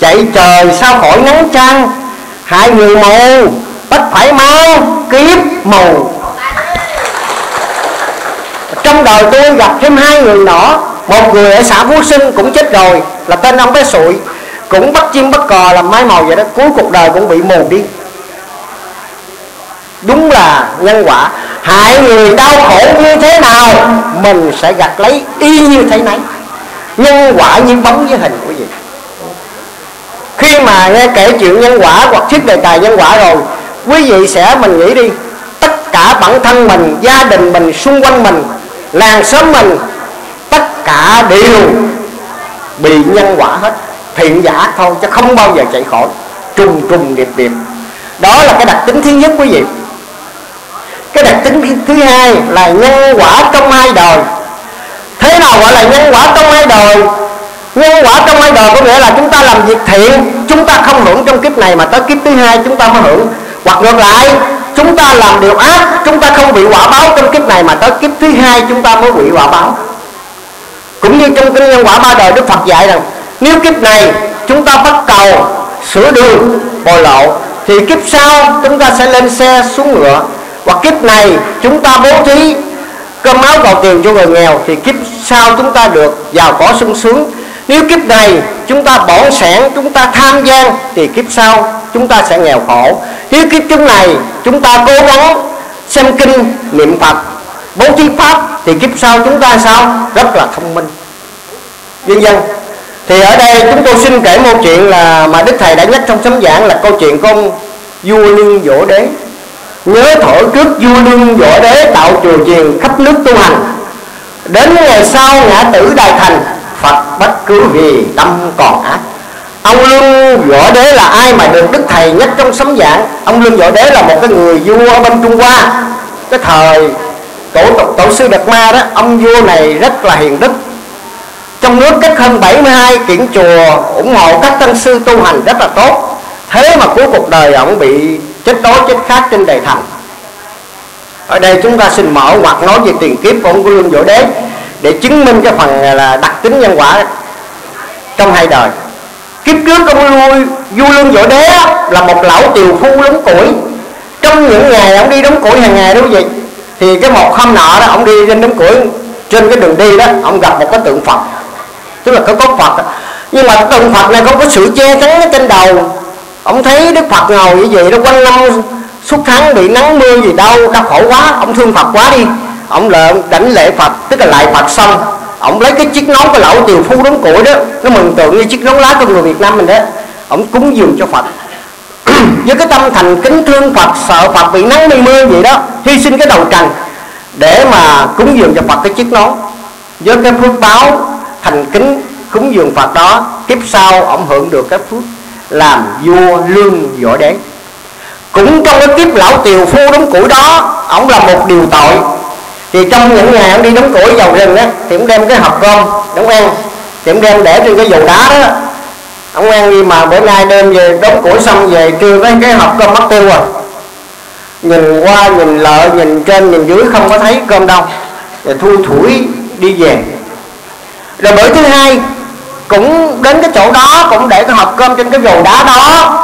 Chạy trời sao khỏi nắng trăng hai người mù bất phải máu kiếp mù trong đời tôi gặp thêm hai người nữa một người ở xã phú sinh cũng chết rồi, là tên ông bé sụi, cũng bắt chim bắt cò làm mai màu vậy đó, cuối cuộc đời cũng bị mù đi. Đúng là nhân quả hại người đau khổ như thế nào, mình sẽ gặt lấy y như thế nấy. Nhân quả như bóng với hình của gì? khi mà nghe kể chuyện nhân quả hoặc thuyết đề tài nhân quả rồi, quý vị sẽ mình nghĩ đi, tất cả bản thân mình, gia đình mình, xung quanh mình, làng xóm mình, tất cả đều bị nhân quả hết. Thiện giả thôi, chứ không bao giờ chạy khỏi. Trùng trùng điệp điệp. Đó là cái đặc tính thứ nhất quý vị cái đặc tính thứ hai là nhân quả trong hai đời. Thế nào gọi là nhân quả trong hai đời? Nhân quả trong hai đời có nghĩa là chúng ta làm việc thiện, chúng ta không hưởng trong kiếp này mà tới kiếp thứ hai chúng ta mới hưởng. Hoặc ngược lại, chúng ta làm điều ác, chúng ta không bị quả báo trong kiếp này mà tới kiếp thứ hai chúng ta mới bị quả báo. Cũng như trong kinh nhân quả ba đời đức phật dạy rằng, nếu kiếp này chúng ta bắt cầu, sửa đường, bồi lộ, thì kiếp sau chúng ta sẽ lên xe xuống ngựa hoặc kiếp này chúng ta bố thí cơm áo gạo tiền cho người nghèo thì kiếp sau chúng ta được giàu có sung sướng. Nếu kiếp này chúng ta bỏng sẻn, chúng ta tham gian thì kiếp sau chúng ta sẽ nghèo khổ. Nếu kiếp chúng này chúng ta cố gắng xem kinh niệm phật, bố thí pháp thì kiếp sau chúng ta sao? Rất là thông minh. Nhân dân, thì ở đây chúng tôi xin kể một chuyện là mà đức thầy đã nhắc trong sấm giảng là câu chuyện con vua lương vỗ đế nhớ thổi trước vua lương võ đế tạo chùa chiền khắp nước tu hành. Đến ngày sau ngã tử đại thành, phật bất cứ vì tâm còn ác. Ông lương võ đế là ai mà được đức thầy nhắc trong sấm giảng? Ông lương võ đế là một cái người vua ở bên trung hoa. Cái thời tổ tổ sư đạt ma đó, ông vua này rất là hiền đức. Trong nước cách hơn 72 kiện chùa ủng hộ các tăng sư tu hành rất là tốt. Thế mà cuối cuộc đời ông bị chết đối chết khác trên đời thành. Ở đây chúng ta xin mở hoặc nói về tiền kiếp của ông lương võ đế để chứng minh cái phần à, là đặc tính nhân quả trong hai đời. Kiếp trước ông lui vua lương võ đế là một lão tiều phu đóng củi. Trong những ngày ông đi đóng củi hàng ngày đúng vậy thì cái một hôm nọ đó ông đi trên đống củi trên cái đường đi đó, ông gặp một cái tượng phật. Tức là có có phật. Nhưng mà tượng phật này không có sự che chắn trên đầu ông thấy đức phật ngồi như vậy nó quanh năm suốt tháng bị nắng mưa gì đâu đau khổ quá, ông thương phật quá đi. Ông lợn đảnh lễ phật, tức là lại phật xong, ông lấy cái chiếc nón của lão tiều phu đống củi đó, nó mừng tượng như chiếc nón lá của người việt nam mình đó, ông cúng dường cho phật. [CLEARS THROAT] Với cái tâm thành kính thương phật, sợ phật bị nắng bị mưa vậy đó, hy sinh cái đầu trần để mà cúng dường cho phật cái chiếc nón. Với cái phước báo thành kính cúng dường phật đó, kiếp sau ông hưởng được cái phước làm vua lương võ đế. Cũng trong cái kiếp lão tiều phu đóng củi đó ông là một điều tội. Thì trong những ngày ông đi đóng củi vào rừng á, thì ông đem cái hộp cơm đóng ăn. Thì ông đem để trên cái dầu đá đó. Ông ăn đi mà bữa nay đem về đóng củi xong về trưa cái cái hộp cơm mất tiêu rồi nhìn qua, nhìn lợi nhìn trên, nhìn dưới không có thấy cơm đâu. Rồi thui thủi đi về. Rồi bữa thứ hai cũng đến cái chỗ đó, cũng để cái hộp cơm trên cái dầu đá đó.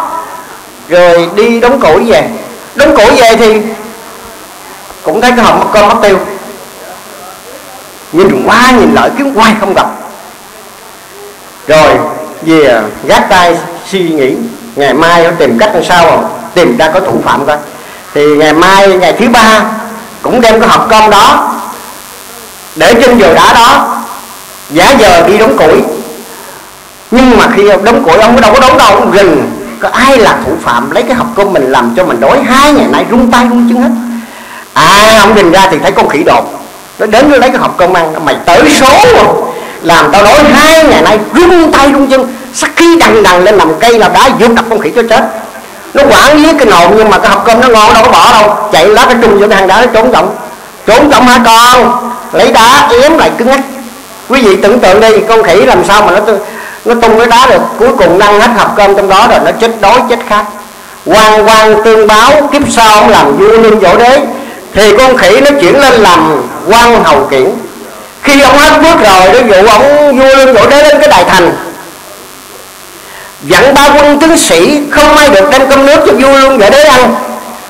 Rồi đi đóng củi về. Đóng củi về thì cũng thấy cái hộp cơm mất tiêu. Nhìn qua, nhìn lại kiếm hoài không gặp. Rồi, về gác tay, suy nghĩ, ngày mai phải tìm cách làm sao rồi tìm ra có thủ phạm coi. Thì ngày mai, ngày thứ ba, cũng đem cái hộp cơm đó để trên giường đá đó. Giả giờ đi đóng củi nhưng mà khi đóng củi ông đâu có đóng đâu. Ông rình có ai là thủ phạm lấy cái hộp cơm mình làm cho mình đói? Hai ngày nay rung tay rung chân hết. À ông rình ra thì thấy con khỉ đột. Nó đến nó lấy cái hộp cơm ăn, mày tới số rồi. Làm tao đói hai ngày nay, rung tay rung chân. Sắc khí đằng đằng lên nằm cây là đá vượt đập con khỉ cho chết. Nó quản với cái nồi nhưng mà cái hộp cơm nó ngon, đâu có bỏ đâu. Chạy lá cái trung vô cái hang đá, nó trốn trọng trốn trọng hả con? Lấy đá yếm lại cứng ngắc. Quý vị tưởng tượng đi, con khỉ làm sao mà nó nó tung cái đá được cuối cùng năng hết hộp cơm trong đó rồi nó chết đói chết khát. Quan quan tương báo kiếp sau ông làm vua lên võ đế, thì con khỉ nó chuyển lên làm quan hầu kiển. Khi ông hết bước rồi nó dụ ông vua lương võ đế lên cái đại thành, dẫn ba quân tướng sĩ không ai được đem cơm nước cho vua lương võ đế ăn,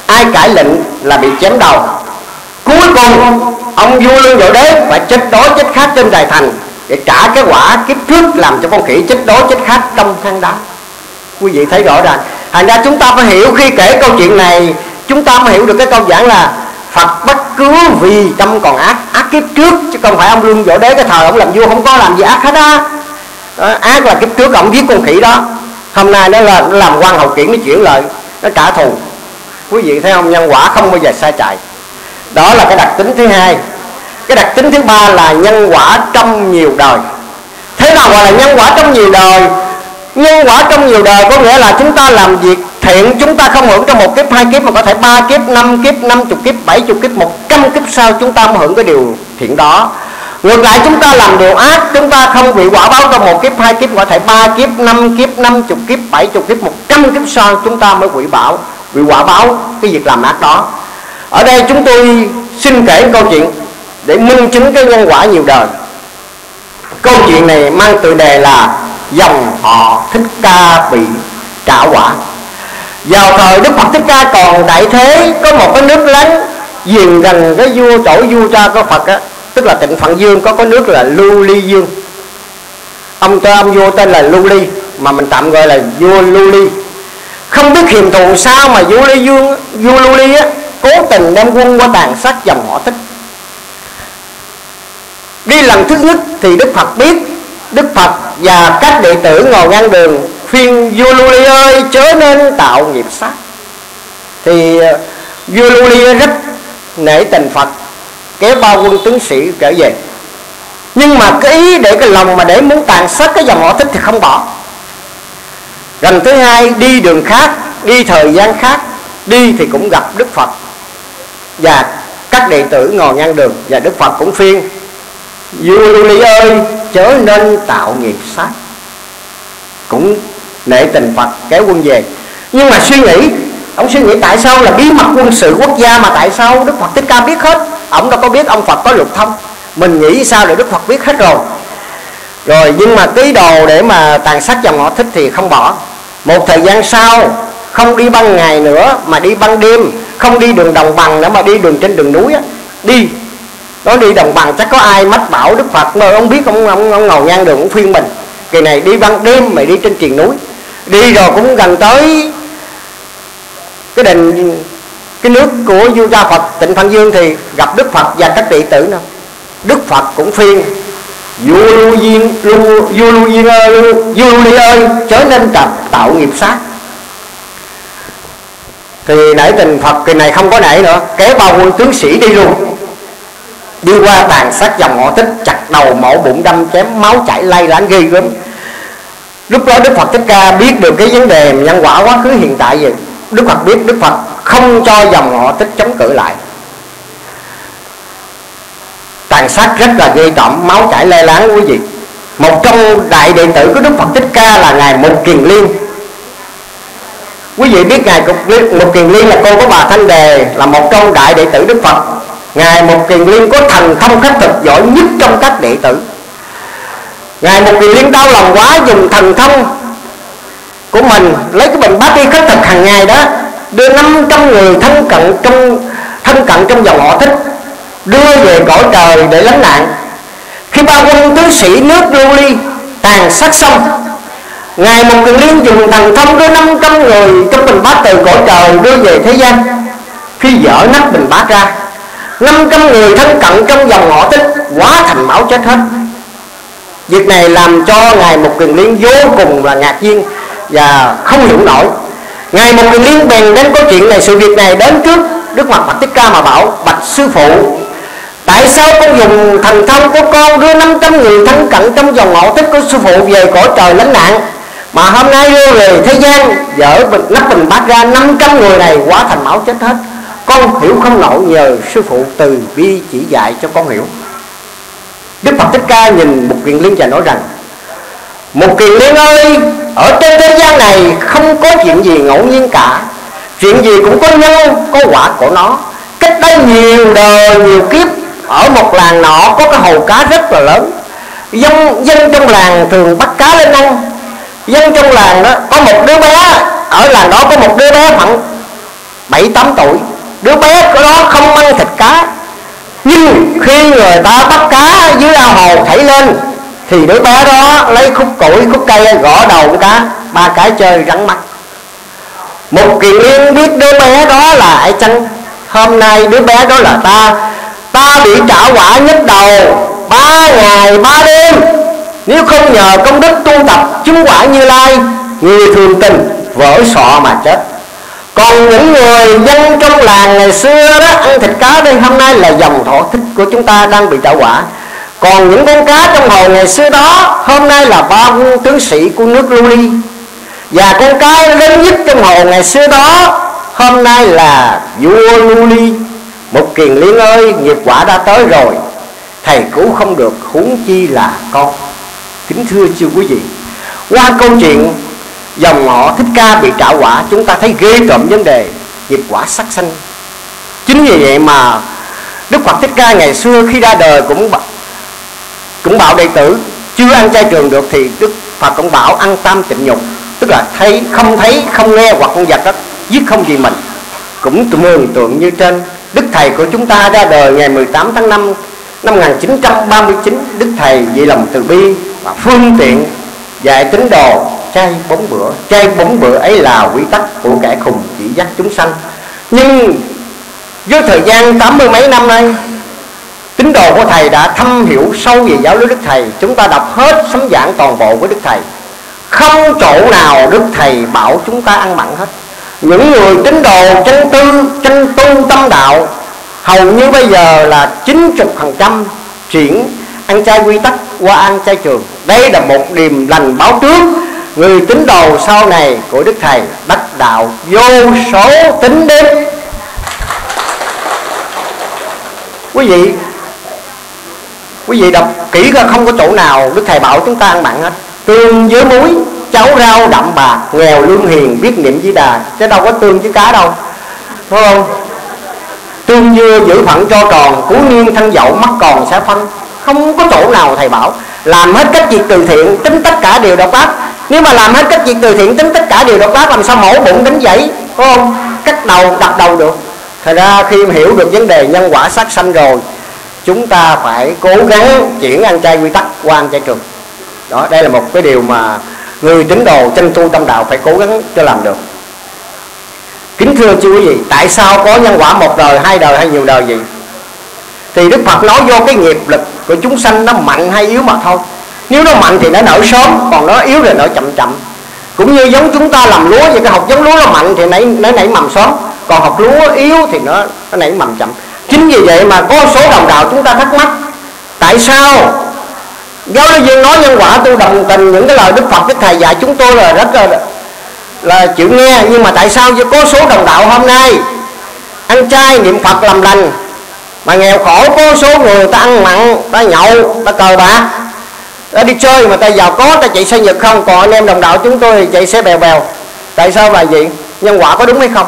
ai cãi lệnh là bị chém đầu. Cuối cùng, ông vua lương võ đế phải chết đói chết khát trên đại thành để trả cái quả kiếp trước làm cho con khỉ chết đói, chết khát trong hang đá. Quý vị thấy rõ ràng. Thành ra chúng ta phải hiểu khi kể câu chuyện này, chúng ta mới hiểu được cái câu giảng là Phật bất cứ vì tâm còn ác ác kiếp trước, chứ không phải ông lương võ đế cái thời ông làm vua không có làm gì ác hết á. Ác là kiếp trước ông giết con khỉ đó. Hôm nay nó là nó làm quan hậu kiển, nó chuyển lợi nó trả thù. Quý vị thấy không? Nhân quả không bao giờ sai chạy. Đó là cái đặc tính thứ hai cái đặc tính thứ ba là nhân quả trong nhiều đời. Thế nào gọi là nhân quả trong nhiều đời? Nhân quả trong nhiều đời có nghĩa là chúng ta làm việc thiện, chúng ta không hưởng trong một kiếp, hai kiếp mà có thể ba kiếp, năm kiếp, năm chục kiếp, bảy chục kiếp, một trăm kiếp sau chúng ta mới hưởng cái điều thiện đó. Ngược lại, chúng ta làm điều ác, chúng ta không bị quả báo trong một kiếp, hai kiếp, có thể ba kiếp, năm kiếp, năm chục kiếp, bảy chục kiếp, một trăm kiếp sau chúng ta mới bị bảo, bị quả báo cái việc làm ác đó. Ở đây chúng tôi xin kể câu chuyện để minh chứng cái nhân quả nhiều đời. Câu chuyện này mang tựa đề là dòng họ thích ca bị trả quả. Vào thời đức phật thích ca còn đại thế, có một cái nước lánh diền gần cái vua chỗ vua cha có phật á, tức là tịnh phận dương, có cái nước là lưu ly dương. Ông cho ông vua tên là lưu ly, mà mình tạm gọi là vua lưu ly. Không biết hiềm thù sao mà vua ly dương, vua lưu ly á, cố tình đem quân qua tàn sát dòng họ thích đi lần thứ nhất thì đức phật biết. Đức phật và các đệ tử ngồi ngang đường phiên vua lưu ly ơi, chớ nên tạo nghiệp sát. Thì ờ, vua lưu ly rất nể tình phật, kéo bao quân tướng sĩ trở về. Nhưng mà cái ý để cái lòng mà để muốn tàn sát cái dòng họ thích thì không bỏ. Lần thứ hai đi đường khác, đi thời gian khác, đi thì cũng gặp đức phật. Và các đệ tử ngồi ngang đường và đức phật cũng phiên vua lưu ơi, chớ nên tạo nghiệp sát. Cũng nể tình phật, kéo quân về. Nhưng mà suy nghĩ, ông suy nghĩ tại sao là bí mật quân sự quốc gia mà tại sao đức phật thích ca biết hết? Ông đâu có biết ông phật có lục thông mình nghĩ sao để đức phật biết hết rồi? Rồi, nhưng mà tí đồ để mà tàn sát dòng họ thích thì không bỏ. Một thời gian sau, không đi ban ngày nữa mà đi ban đêm, không đi đường đồng bằng nữa mà đi đường trên đường núi á, đi nó đi đồng bằng chắc có ai mách bảo đức phật mà ông biết ông ông, ông ngồi ngang đường cũng phiên mình. Kỳ này đi ban đêm mày đi trên triền núi. Đi rồi cũng gần tới cái đền cái nước của vua gia phật tịnh Phan dương thì gặp đức phật và các đệ tử nữa. Đức phật cũng phiên vua lưu diên lưu vua lưu diên ơi vua lưu ly ơi chớ nên tập tạo nghiệp sát. Thì nãy tình phật kỳ này không có nãy nữa kéo bao quân tướng sĩ đi luôn đi qua tàn sát dòng họ tích chặt đầu mổ bụng đâm chém, máu chảy lay lãng ghê gớm. Lúc đó đức phật thích ca biết được cái vấn đề nhân quả quá khứ hiện tại gì đức phật biết, đức phật không cho dòng họ tích chống cự lại. Tàn sát rất là ghê tởm, máu chảy lê láng quý vị một trong đại đệ tử của đức phật thích ca là ngài một kiền liên. Quý vị biết ngài một kiền liên là con của bà thanh đề, là một trong đại đệ tử đức phật ngài một kiền liên có thần thông khắc thực giỏi nhất trong các đệ tử. Ngài một kiền liên đau lòng quá dùng thần thông của mình, lấy cái bình bát đi khắc thực hàng ngày đó, đưa 500 người thân cận trong, thân cận trong dòng họ thích, đưa về cõi trời để lánh nạn. Khi ba quân tướng sĩ nước lưu ly, tàn sát xong, ngài một kiền liên dùng thần thông đưa 500 người trong bình bát từ cõi trời đưa về thế gian. Khi dở nắp bình bát ra 500 người thân cận trong dòng họ tích quá thành máu chết hết. Việc này làm cho ngài một kiền liên vô cùng là ngạc nhiên và không hiểu nổi. Ngài một kiền liên bèn đến có chuyện này sự việc này đến trước đức mặt bạch tích ca mà bảo bạch sư phụ Tại sao con dùng thần thông của con đưa 500 người thân cận trong dòng ngộ tích của sư phụ về cõi trời lánh nạn Mà hôm nay đưa về thế gian dở bình, nắp bình bát ra 500 người này quá thành máu chết hết? Con hiểu không nổi nhờ sư phụ từ bi chỉ dạy cho con hiểu. Đức Phật Thích Ca nhìn một kiền liên và nói rằng Một kiền liên ơi Ở trên thế gian này không có chuyện gì ngẫu nhiên cả. Chuyện gì cũng có nhân, có quả của nó. Cách đây nhiều đời, nhiều kiếp ở một làng nọ có cái hồ cá rất là lớn. Dân dân trong làng thường bắt cá lên ăn. Dân trong làng đó có một đứa bé ở làng đó có một đứa bé khoảng bảy tám tuổi đứa bé của đó không ăn thịt cá. Nhưng khi người ta bắt cá dưới ao hồ thảy lên, thì đứa bé đó lấy khúc củi, khúc cây gõ đầu con cá. Ba cái chơi rắn mắt một kỳ liên biết đứa bé đó là ai chăng? Hôm nay đứa bé đó là ta. Ta bị trả quả nhức đầu ba ngày, ba đêm. Nếu không nhờ công đức tu tập chứng quả như lai, người thường tình vỡ sọ mà chết còn những người dân trong làng ngày xưa đó, ăn thịt cá đây, hôm nay là dòng thọ thích của chúng ta đang bị trả quả. Còn những con cá trong hồ ngày xưa đó, hôm nay là ba quân tướng sĩ của nước luli và con cá lớn nhất trong hồ ngày xưa đó, hôm nay là vua luli một kiền liên ơi, nghiệp quả đã tới rồi. Thầy cứu không được, huống chi là con. Kính thưa chưa quý vị, qua câu chuyện dòng họ thích ca bị trả quả, chúng ta thấy ghê tởm vấn đề nghiệp quả sắc sanh. Chính vì vậy mà đức phật thích ca ngày xưa khi ra đời cũng cũng bảo đệ tử, chưa ăn chay trường được thì đức phật cũng bảo ăn tam tịnh nhục, tức là thấy, không thấy, không nghe hoặc con vật đó giết không gì mình. Cũng mường tượng như trên, Đức Thầy của chúng ta ra đời ngày 18 tháng 5 năm 1939 Đức Thầy vì lòng từ bi và phương tiện dạy tín đồ, chay bốn bữa. Chay bốn bữa ấy là quy tắc của kẻ khùng chỉ dắt chúng sanh. Nhưng với thời gian tám mươi mấy năm nay, tín đồ của thầy đã thâm hiểu sâu về giáo lý đức thầy. Chúng ta đọc hết sấm giảng toàn bộ của đức thầy. Không chỗ nào đức thầy bảo chúng ta ăn mặn hết. Những người tín đồ chân tư, chân tu tâm đạo, hầu như bây giờ là 90 phần trăm chuyển ăn chay quy tắc, qua ăn chay trường. Đây là một điềm lành báo trước. Người tín đồ sau này của đức thầy đắc đạo vô số tính đến. Quý vị quý vị đọc kỹ ra không có chỗ nào đức thầy bảo chúng ta ăn mặn hết. Tương với muối cháu rau đậm bạc, nghèo lương hiền, biết niệm di đà. Chứ đâu có tương với cá đâu. Phải không? Tương dưa giữ phận cho tròn, cú niên thân dậu mắt còn sẽ phân không có chỗ nào thầy bảo. Làm hết cách việc từ thiện, tính tất cả đều độc ác. Nếu mà làm hết cách việc từ thiện, tính tất cả đều độc ác, làm sao mổ bụng đánh dãy phải không? Cắt đầu, đặt đầu được. Thật ra khi hiểu được vấn đề nhân quả sát sanh rồi, chúng ta phải cố gắng chuyển ăn chay quy tắc qua ăn chay trường. Đó, đây là một cái điều mà người tín đồ chân tu tâm đạo phải cố gắng cho làm được. Kính thưa chú quý vị, tại sao có nhân quả một đời, hai đời hay nhiều đời gì thì đức phật nói vô cái nghiệp lực của chúng sanh nó mạnh hay yếu mà thôi. Nếu nó mạnh thì nó nở sớm, còn nó yếu thì nở chậm chậm. Cũng như giống chúng ta làm lúa vậy, cái học giống lúa nó mạnh thì nảy, nó nảy mầm sớm. Còn học lúa yếu thì nó nó nảy mầm chậm. Chính vì vậy mà có số đồng đạo chúng ta thắc mắc, tại sao? Giáo lý viên nói nhân quả tôi đồng tình những cái lời đức phật, đức thầy dạy chúng tôi là rất là là chịu nghe. Nhưng mà tại sao có số đồng đạo hôm nay? Ăn chay niệm phật làm lành mà nghèo khổ có số người ta ăn mặn, ta nhậu, ta cờ bạc. Ta đi chơi mà ta giàu có, ta chạy xe nhật không? Còn anh em đồng đạo chúng tôi thì chạy xe bèo bèo. Tại sao là gì nhân quả có đúng hay không?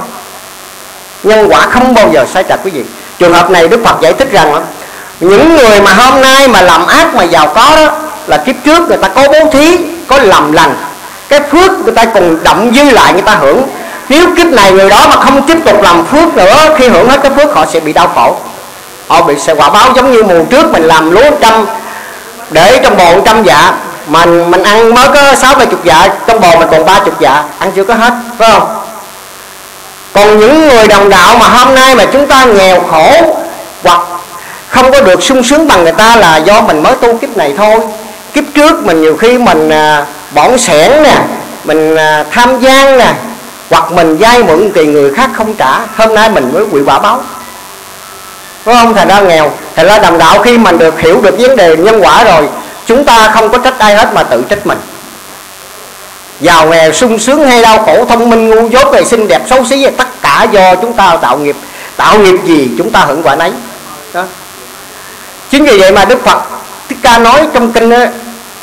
Nhân quả không bao giờ sai trật quý vị. Trường hợp này đức phật giải thích rằng những người mà hôm nay mà làm ác mà giàu có đó, là kiếp trước người ta có bố thí, có làm lành. Cái phước người ta cùng động dư lại người ta hưởng. Nếu kiếp này người đó mà không tiếp tục làm phước nữa, khi hưởng hết cái phước, họ sẽ bị đau khổ họ bị sẽ quả báo giống như mùa trước mình làm lúa trăm để trong bồn trăm dạ. Mình mình ăn mới có sáu ba chục dạ trong bồn mình còn ba chục dạ. Ăn chưa có hết phải không? Còn những người đồng đạo mà hôm nay mà chúng ta nghèo khổ hoặc không có được sung sướng bằng người ta là do mình mới tu kiếp này thôi. Kiếp trước mình nhiều khi mình à, bỏng sẻn nè mình à, tham gian nè hoặc mình vay mượn tiền người khác không trả. Hôm nay mình mới bị quả báo phải không? Thành ra nghèo. Thành ra đồng đạo khi mình được hiểu được vấn đề nhân quả rồi chúng ta không có trách ai hết mà tự trách mình. Giàu nghèo sung sướng hay đau khổ thông minh ngu dốt hay xinh đẹp xấu xí tất cả do chúng ta tạo nghiệp. Tạo nghiệp gì chúng ta hưởng quả nấy. Đó. Chính vì vậy mà đức phật thích ca nói trong kinh đó,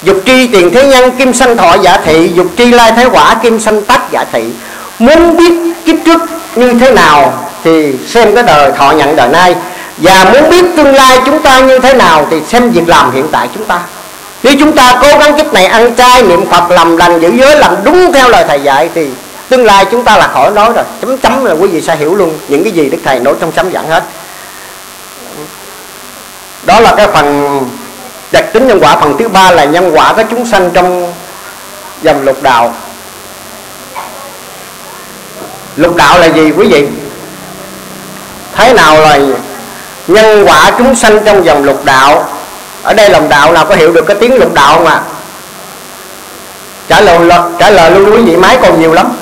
dục tri tiền thế nhân kim sanh thọ giả thị dục tri lai thế quả kim sanh tác giả thị. Muốn biết kiếp trước như thế nào thì xem cái đời thọ nhận đời nay và muốn biết tương lai chúng ta như thế nào thì xem việc làm hiện tại chúng ta. Nếu chúng ta cố gắng kiếp này ăn chay, niệm phật, làm lành, giữ giới, làm đúng theo lời thầy dạy thì tương lai chúng ta là khỏi nói rồi. Chấm chấm là quý vị sẽ hiểu luôn những cái gì đức thầy nói trong sấm giảng hết. Đó là cái phần đặc tính nhân quả. Phần thứ ba là nhân quả của chúng sanh trong dòng lục đạo. Lục đạo là gì quý vị? Thế nào là nhân quả chúng sanh trong dòng lục đạo, ở đây lòng đạo nào có hiểu được cái tiếng lục đạo không ạ? À? trả lời trả lời luôn quý vị máy còn nhiều lắm.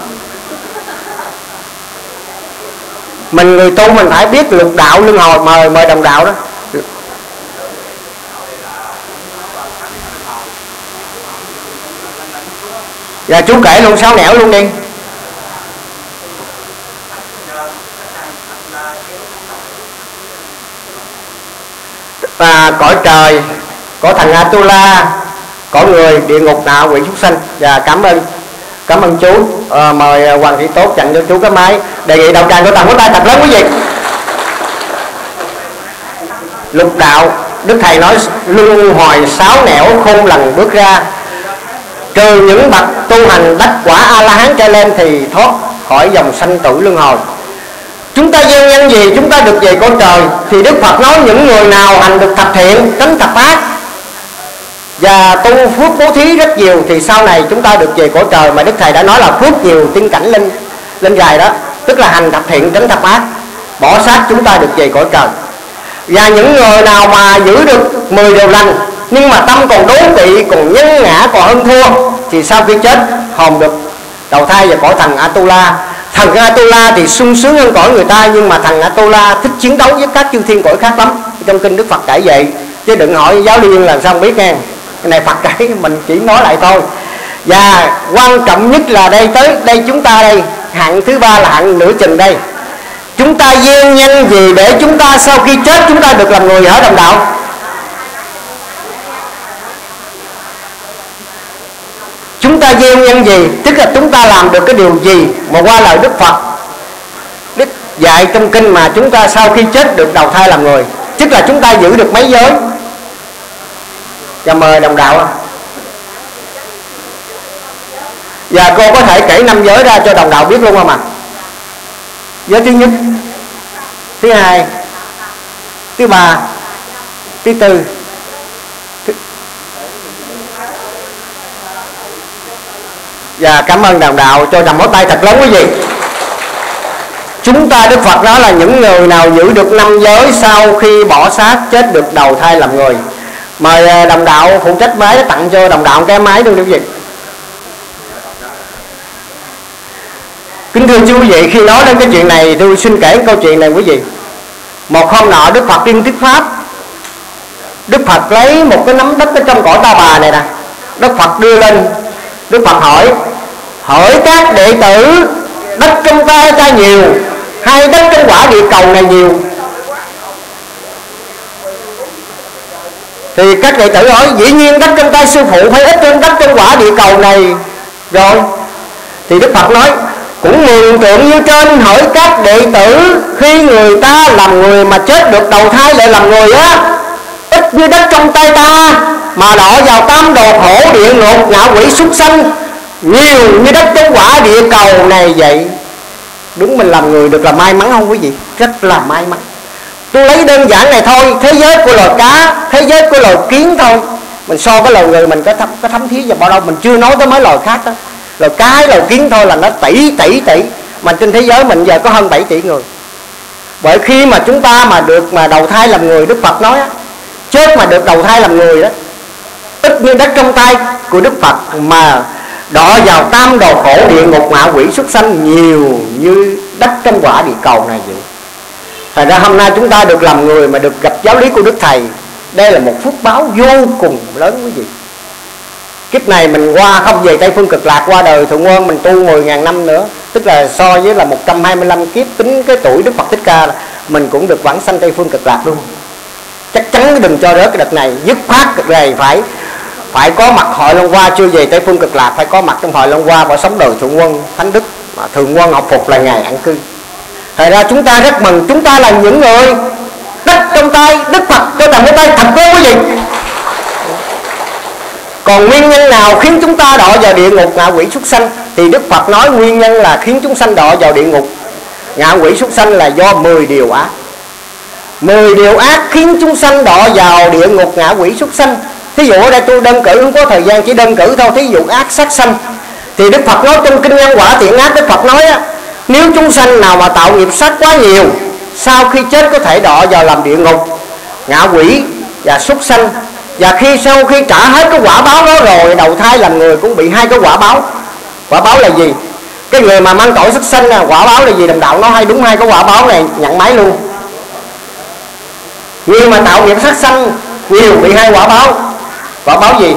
Mình người tu mình phải biết lục đạo luân hồi, mời mời đồng đạo đó. Và chú kể luôn, sáu nẻo luôn đi. Và cõi trời có thằng Atula có người địa ngục nào quỷ súc sanh. Và cảm ơn cảm ơn chú. À, mời ờ, hoàng thị tốt chặn cho chú cái máy. Đề nghị đầu tràng của tầng của tay thật lớn quý vị. Lục đạo đức thầy nói luân hồi sáu nẻo không lần bước ra. Trừ những bậc tu hành đắc quả a la hán trở lên thì thoát khỏi dòng sanh tử luân hồi chúng ta gieo nhân gì, chúng ta được về con trời, thì đức phật nói những người nào hành được thập thiện tránh thập ác, và tu phước bố thí rất nhiều, thì sau này chúng ta được về cõi trời. Mà đức thầy đã nói là phước nhiều tiên cảnh linh linh dài đó. Tức là hành thập thiện tránh thập ác, bỏ sát chúng ta được về cõi trời. Và những người nào mà giữ được 10 điều lành, nhưng mà tâm còn đố kỵ, còn nhân ngã, còn hơn thua, thì sau khi chết, hồn được đầu thai và cõi thần Atula thằng Atola thì sung sướng hơn cõi người ta, nhưng mà thằng Atola thích chiến đấu với các chư thiên cõi khác lắm. Trong kinh Đức Phật kể vậy, chứ đừng hỏi giáo liên làm sao biết nghe. Cái này Phật kể, [LAUGHS] mình chỉ nói lại thôi. Và quan trọng nhất là đây, tới đây chúng ta đây, hạng thứ ba là hạng nửa chừng đây. Chúng ta gieo nhân gì để chúng ta sau khi chết, chúng ta được làm người ở đồng đạo. Ta gieo nhân gì? Tức là chúng ta làm được cái điều gì mà qua lời đức phật? Đức dạy trong kinh mà chúng ta sau khi chết được đầu thai làm người, tức là chúng ta giữ được mấy giới? Và mời đồng đạo và dạ, cô có thể kể năm giới ra cho đồng đạo biết luôn không ạ? À? giới thứ nhất, thứ hai, thứ ba, thứ tư. Và cảm ơn đồng đạo cho đồng bó tay thật lớn quý vị. Chúng ta đức phật đó là những người nào giữ được năm giới sau khi bỏ xác chết được đầu thai làm người. Mời à, đồng đạo phụ trách máy, tặng cho đồng đạo cái máy luôn quý vị. Kính thưa chú quý vị, khi nói đến cái chuyện này, tôi xin kể câu chuyện này quý vị. Một hôm nọ, đức phật tiên thuyết pháp. Đức phật lấy một cái nắm đất ở trong cỏ ta bà này nè. Đức phật đưa lên đức phật hỏi hỏi các đệ tử đất trong tay ta nhiều hay đất trong quả địa cầu này nhiều? Thì các đệ tử hỏi, dĩ nhiên đất trong tay sư phụ phải ít hơn đất trong quả địa cầu này. Rồi thì đức phật nói, cũng mường tượng như trên, hỏi các đệ tử khi người ta làm người mà chết được đầu thai lại làm người á, ít như đất trong tay ta mà đổ vào tam đồ khổ địa ngục, ngạ quỷ súc sanh, nhiều như đất trong quả địa cầu này vậy. Đúng mình làm người được là may mắn không quý vị? Rất là may mắn. Tôi lấy đơn giản này thôi, thế giới của loài cá, thế giới của loài kiến thôi. Mình so với loài người mình có thấm có thấm thía vào bao đâu mình chưa nói tới mấy loài khác đó. Loài cá loài kiến thôi là nó tỷ tỷ tỷ. Mà trên thế giới mình giờ có hơn 7 tỷ người. Bởi khi mà chúng ta mà được mà đầu thai làm người, đức phật nói á chết mà được đầu thai làm người đó ít như đất trong tay của đức phật, mà đọ vào tam đồ khổ địa ngục ngạ quỷ xuất sanh nhiều như đất trong quả địa cầu này vậy. Thành ra hôm nay chúng ta được làm người mà được gặp giáo lý của Đức Thầy, Đây là một phước báo vô cùng lớn quý vị. Kiếp này mình qua không về Tây Phương Cực Lạc, qua đời Thượng Quân mình tu 10.000 năm nữa, Tức là so với là 125 kiếp, tính cái tuổi Đức Phật Thích Ca là Mình cũng được vãng sanh Tây Phương Cực Lạc luôn. Chắc chắn đừng cho rớt cái đợt này, Dứt khoát cực này phải phải có mặt hội Long qua chưa về Tây Phương Cực Lạc, Phải có mặt trong hội Long qua và sống đời Thượng Quân, Thánh Đức, mà Thượng Quân học phục là ngày ăn cư. Thật ra chúng ta rất mừng, Chúng ta là những người Đất trong tay Đức Phật, cho tầm cái tay thật đó quý vị Còn nguyên nhân nào khiến chúng ta đọa vào địa ngục ngạ quỷ xuất sanh? Thì Đức Phật nói nguyên nhân là khiến chúng sanh đọa vào địa ngục. Ngạ quỷ xuất sanh là do 10 điều ác. 10 điều ác khiến chúng sanh đọa vào địa ngục ngạ quỷ xuất sanh. Thí dụ ở đây tôi đơn cử, không có thời gian, chỉ đơn cử thôi. Thí dụ ác sát sanh, Thì Đức Phật nói trong kinh nhân quả thiện ác, Đức Phật nói á, nếu chúng sanh nào mà tạo nghiệp sát quá nhiều, sau khi chết có thể đọa vào làm địa ngục, ngạ quỷ và súc sanh. Và khi sau khi trả hết cái quả báo đó rồi, đầu thai làm người cũng bị hai cái quả báo. Quả báo là gì? Cái người mà mang tội xuất sanh là quả báo là gì? Đồng đạo nó hay đúng hai cái quả báo này, nhận máy luôn. Người mà tạo nghiệp sát sanh nhiều bị hai quả báo quả báo gì?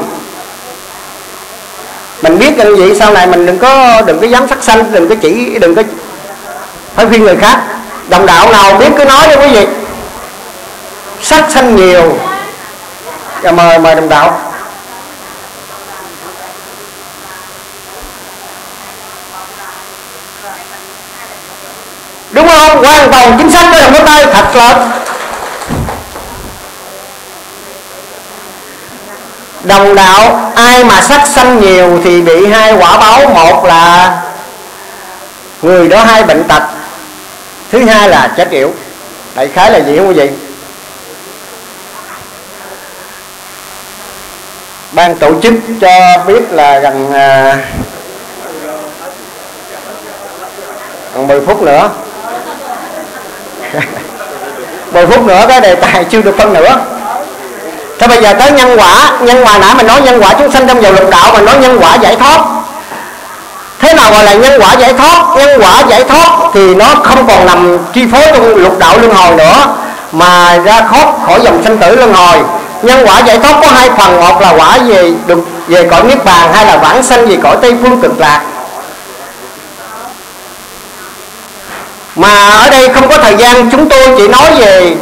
Mình biết rằng vậy, sau này mình đừng có đừng có dám sắc xanh đừng có chỉ, đừng có phải khuyên người khác. Đồng đạo nào biết cứ nói cho quý vị. Sắc xanh nhiều. Và mời mời đồng đạo. Đúng không? Hoàn toàn chính xác với đồng tay thật là đồng đạo ai mà sắc sanh nhiều thì bị hai quả báo. Một là người đó hai bệnh tật thứ hai là chết yểu. Đại khái là gì không quý vị? Ban tổ chức cho biết là gần à, gần 10 phút nữa. [LAUGHS] 10 phút nữa cái đề tài chưa được phân nữa Thế bây giờ tới nhân quả. Nhân quả nãy mình nói nhân quả chúng sanh trong vào lục đạo Mình nói nhân quả giải thoát. Thế nào gọi là nhân quả giải thoát? Nhân quả giải thoát thì nó không còn nằm chi phối trong lục đạo luân hồi nữa, Mà ra thoát khỏi dòng sinh tử luân hồi. Nhân quả giải thoát có hai phần. Một là quả về được, về cõi Niết Bàn Hay là vãng sanh về cõi Tây Phương cực lạc. Mà ở đây không có thời gian Chúng tôi chỉ nói về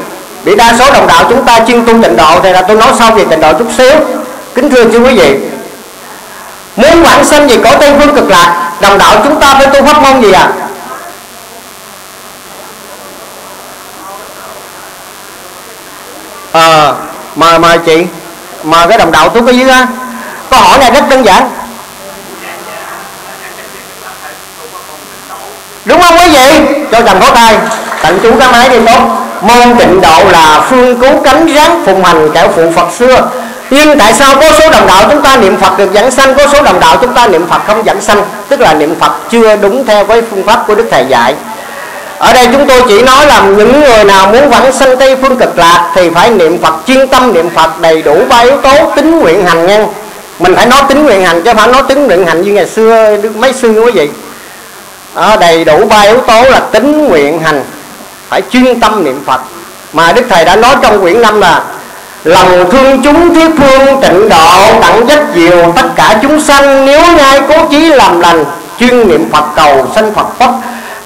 vì đa số đồng đạo chúng ta chuyên tu tịnh độ thì là tôi nói sau về tịnh độ chút xíu. Kính thưa chú quý vị. Muốn vãng sanh gì có tây phương cực lạc đồng đạo chúng ta phải tu pháp môn gì à ờ à, mời mời chị mời cái đồng đạo tôi có dưới á câu hỏi này rất đơn giản? Đúng không quý vị? Cho chồng có tay tặng chú cái máy đi tốt môn tịnh độ là phương cứu cánh ráng phụng hành kẻo phụ Phật xưa. Nhưng tại sao có số đồng đạo chúng ta niệm Phật được dẫn sanh có số đồng đạo chúng ta niệm Phật không dẫn sanh? Tức là niệm Phật chưa đúng theo với phương pháp của Đức Thầy dạy. Ở đây chúng tôi chỉ nói là những người nào muốn vãng sanh Tây Phương Cực Lạc Thì phải niệm Phật chuyên tâm niệm Phật đầy đủ ba yếu tố tính nguyện hành nha. Mình phải nói tính nguyện hành chứ không phải nói tính nguyện hành như ngày xưa mấy xưa quý vị à, Đầy đủ ba yếu tố là tính nguyện hành phải chuyên tâm niệm Phật. Mà Đức Thầy đã nói trong quyển năm là, lòng thương chúng thiết phương, tịnh độ tặng dắt diều tất cả chúng sanh nếu ngay cố chí làm lành, chuyên niệm phật cầu sanh phật pháp,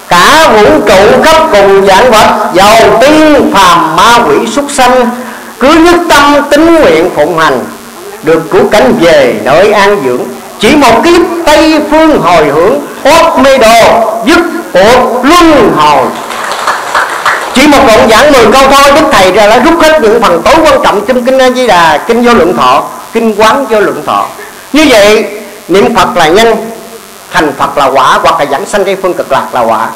cả vũ trụ khắp cùng dạng vật giàu tiên phàm ma quỷ súc sanh, cứ nhất tâm tính nguyện phụng hành, được cứu cánh về nơi an dưỡng. Chỉ một kiếp tây phương hồi hướng thoát mê đồ, dứt cuộc luân hồi chỉ một đoạn giảng 10 câu thôi, đức thầy ra đã rút hết những phần tối quan trọng trong kinh a di đà, kinh vô lượng thọ, kinh quán vô lượng thọ. Như vậy, niệm phật là nhân, thành phật là quả, hoặc là giảng sanh tây phương cực lạc là quả.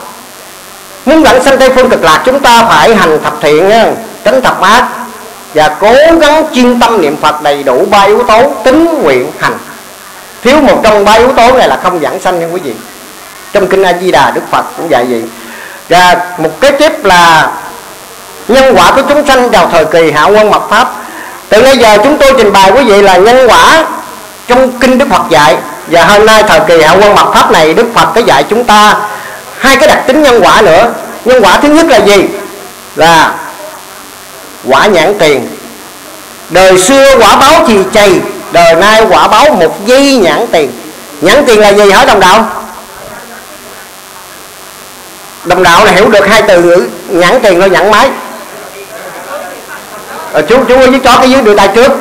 Muốn giảng sanh tây phương cực lạc, chúng ta phải hành thập thiện tránh thập ác, và cố gắng chuyên tâm niệm phật đầy đủ ba yếu tố tính nguyện hành. Thiếu một trong ba yếu tố này là không giảng sanh nha quý vị. Trong kinh a di đà, đức phật cũng dạy vậy và một cái tiếp là nhân quả của chúng sanh vào thời kỳ hạ quân mật pháp. Từ bây giờ chúng tôi trình bày quý vị là nhân quả trong kinh đức phật dạy. Và hôm nay thời kỳ hạ quân mật pháp này đức phật có dạy chúng ta hai cái đặc tính nhân quả nữa. Nhân quả thứ nhất là gì? Là quả nhãn tiền. Đời xưa quả báo thì chày, đời nay quả báo một giây nhãn tiền. Nhãn tiền là gì hỏi đồng đạo? Đồng đạo là hiểu được hai từ ngữ nhãn tiền thôi nhãn máy. À, chú chú với chó cái dưới đưa tay trước.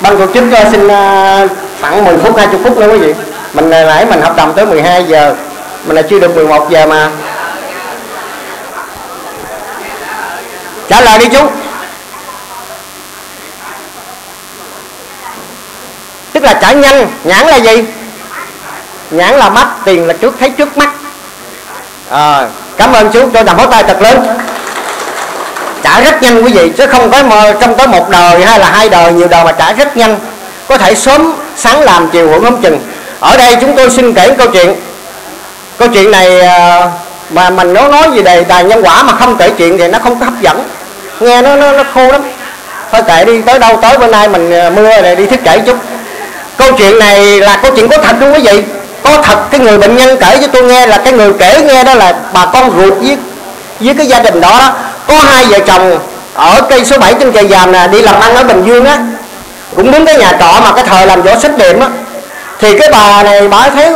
Ban tổ chức xin uh, khoảng 10 phút 20 phút nữa quý vị. Mình ờ, nãy mình hợp đồng tới 12 giờ. Mình là chưa được 11 giờ mà. Trả lời đi chú. Tức là trả nhanh nhãn là gì? Nhãn là mắt tiền là trước thấy trước mắt. À, cảm ơn chú cho đầm pháo tay thật lớn. Trả rất nhanh quý vị chứ không có mơ trong tới một đời hay là hai đời nhiều đời mà trả rất nhanh. Có thể sớm sáng làm chiều hưởng không chừng. Ở đây chúng tôi xin kể câu chuyện. Câu chuyện này ờ, mà mình nó nói gì đề tài nhân quả mà không kể chuyện thì nó không có hấp dẫn. Nghe nó nó, nó khô lắm. Thôi kệ đi tới đâu tới bữa nay mình ờ, mưa này đi thiết kể chút. Câu chuyện này là câu chuyện có thật luôn quý vị có thật cái người bệnh nhân kể cho tôi nghe là cái người kể nghe đó là bà con ruột với với cái gia đình đó, đó. Có hai vợ chồng ở cây số 7 trên cây giàm nè đi làm ăn ở bình dương á. Cũng muốn cái nhà trọ mà cái thời làm vỏ xích điểm á. Thì cái bà này bà thấy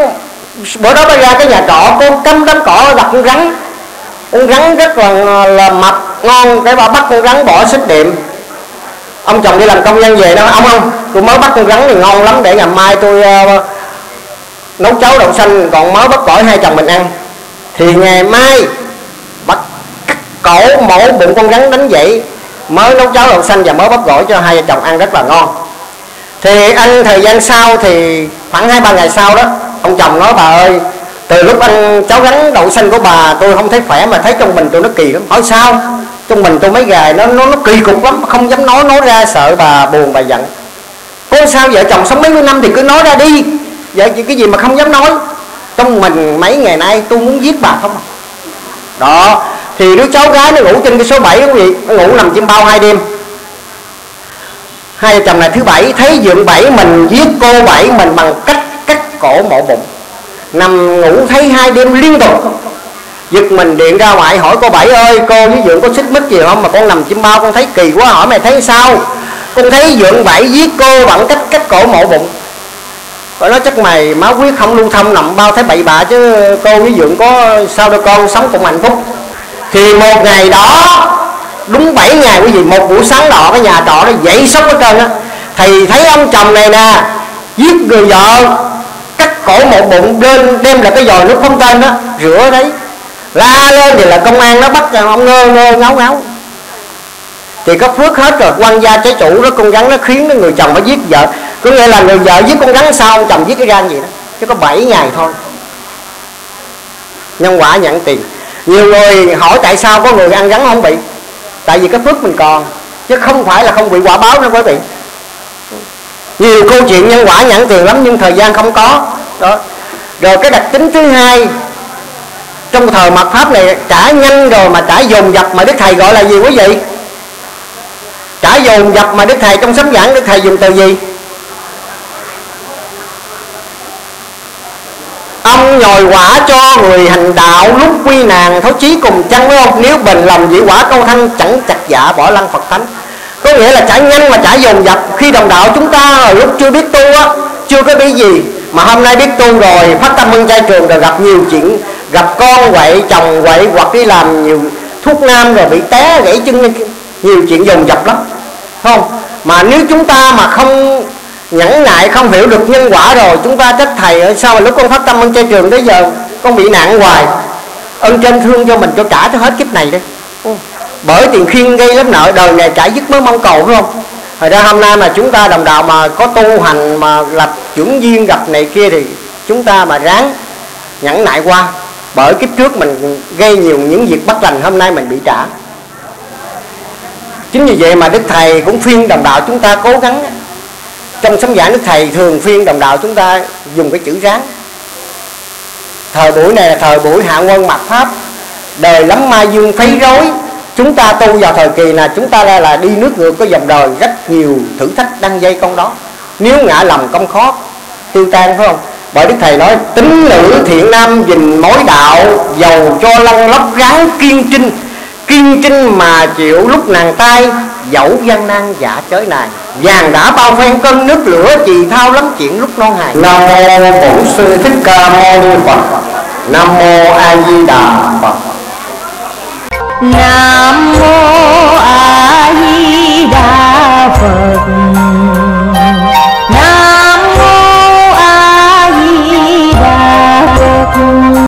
bữa đó bà ra cái nhà trọ có cắm đám cỏ đặt con rắn. Con rắn rất là là mập ngon cái bà bắt con rắn bỏ xích điểm ông chồng đi làm công nhân về đó. Ông ông tôi mới bắt con rắn thì ngon lắm để ngày mai tôi uh, nấu cháo đậu xanh còn mới bắp gỏi hai chồng mình ăn. Thì ngày mai, bắt cắt cổ mổ bụng con rắn đánh dậy, mới nấu cháo đậu xanh và mới bắp gỏi cho hai vợ chồng ăn rất là ngon. Thì anh thời gian sau thì khoảng hai ba ngày sau đó, ông chồng nói, bà ơi, từ lúc ăn cháo rắn đậu xanh của bà, tôi không thấy khỏe mà thấy trong mình tôi nó kỳ lắm. Hỏi sao? Trong mình tôi mấy gài nó nó nó kỳ cục lắm, không dám nói nói ra sợ bà buồn bà giận. Có sao vợ chồng sống mấy mươi năm thì cứ nói ra đi. Dạ, vậy cái gì mà không dám nói. Trong mình mấy ngày nay tôi muốn giết bà không đó, thì đứa cháu gái nó ngủ trên cái số 7 quý vị. Nó ngủ nằm trên bao hai đêm. Hai vợ chồng này thứ bảy, thấy dượng bảy mình, giết cô bảy mình bằng cách cắt cổ mổ bụng. Nằm ngủ thấy hai đêm liên tục. Giật mình điện ra ngoài hỏi, cô bảy ơi, cô với dượng có xích mích gì không? Mà con nằm chim bao, con thấy kỳ quá. Hỏi mày thấy sao? Con thấy dượng bảy giết cô bằng cách cắt cổ mộ bụng ở nói chắc mày máu huyết không lưu thông nằm bao thấy bậy bạ chứ cô với dưỡng có sao đâu con sống cùng hạnh phúc. Thì một ngày đó, đúng 7 ngày quý vị, một buổi sáng đỏ cái nhà trọ nó dậy sốc hết trơn á. Thì thấy ông chồng này nè, giết người vợ, cắt cổ một bụng, đêm đem là cái giò nước không tên đó rửa đấy. La lên thì là công an nó bắt ông ngơ ngơ ngáo ngáo. Thì có phước hết rồi, quan gia trái chủ đó, con rắn nó khiến cái người chồng phải giết vợ có nghĩa là người vợ giết con rắn sao ông chồng giết cái gan gì đó? Chứ có 7 ngày thôi. Nhân quả nhận tiền. Nhiều người hỏi tại sao có người ăn rắn không bị? Tại vì cái phước mình còn. Chứ không phải là không bị quả báo nó quý vị. Nhiều câu chuyện nhân quả nhận tiền lắm nhưng thời gian không có. Đó. Rồi cái đặc tính thứ hai, trong thời mật pháp này, trả nhanh rồi mà trả dồn dập mà đức thầy gọi là gì quý vị? Trả dồn dập mà đức thầy trong sấm giảng, đức thầy dùng từ gì? Ông nhồi quả cho người hành đạo lúc quy nàng, thấu chí cùng chăng đúng không nếu bền lòng dĩ quả câu thanh chẳng chặt dạ bỏ lăng phật thánh. Có nghĩa là chả nhanh mà chả dồn dập. Khi đồng đạo chúng ta hồi lúc chưa biết tu á, chưa có biết gì, mà hôm nay biết tu rồi, phát tâm ơn trai trường rồi gặp nhiều chuyện, gặp con quậy, chồng quậy, hoặc đi làm nhiều thuốc nam rồi bị té gãy chân nhiều chuyện dồn dập lắm. Không? Mà nếu chúng ta mà không nhẫn nại, không hiểu được nhân quả rồi, chúng ta trách thầy ở sao mà lúc con phát tâm ơn chay trường tới giờ con bị nạn hoài. Ơn trên thương cho mình cho trả cho hết kiếp này đi. Bởi tiền khiên gây lắm nợ, đời này trả dứt mới mong cầu, phải không? Hồi ra hôm nay mà chúng ta đồng đạo mà có tu hành, mà lập chuẩn duyên gặp này kia thì chúng ta mà ráng nhẫn nại qua. Bởi kiếp trước mình gây nhiều những việc bất lành, hôm nay mình bị trả. Chính vì vậy mà đức thầy cũng khuyên đồng đạo chúng ta cố gắng trong sấm giảng đức thầy thường phiên đồng đạo chúng ta dùng cái chữ ráng. Thời buổi này là thời buổi hạ quân mặt pháp. Đời lắm ma dương phấy rối. Chúng ta tu vào thời kỳ là chúng ta đây là đi nước ngược có dòng đời. Rất nhiều thử thách đăng dây con đó. Nếu ngã lầm công khó, tiêu tan, phải không? Bởi đức thầy nói tính nữ thiện nam dình mối đạo dầu cho lăn lóc ráng kiên trinh kiên trinh mà chịu lúc nàng tay dẫu gian nan giả chới này vàng đã bao phen cân nước lửa chì thao lắm chuyện lúc non hài. Nam mô bổn sư thích ca mâu ni phật. Nam mô a di đà phật. Nam mô a di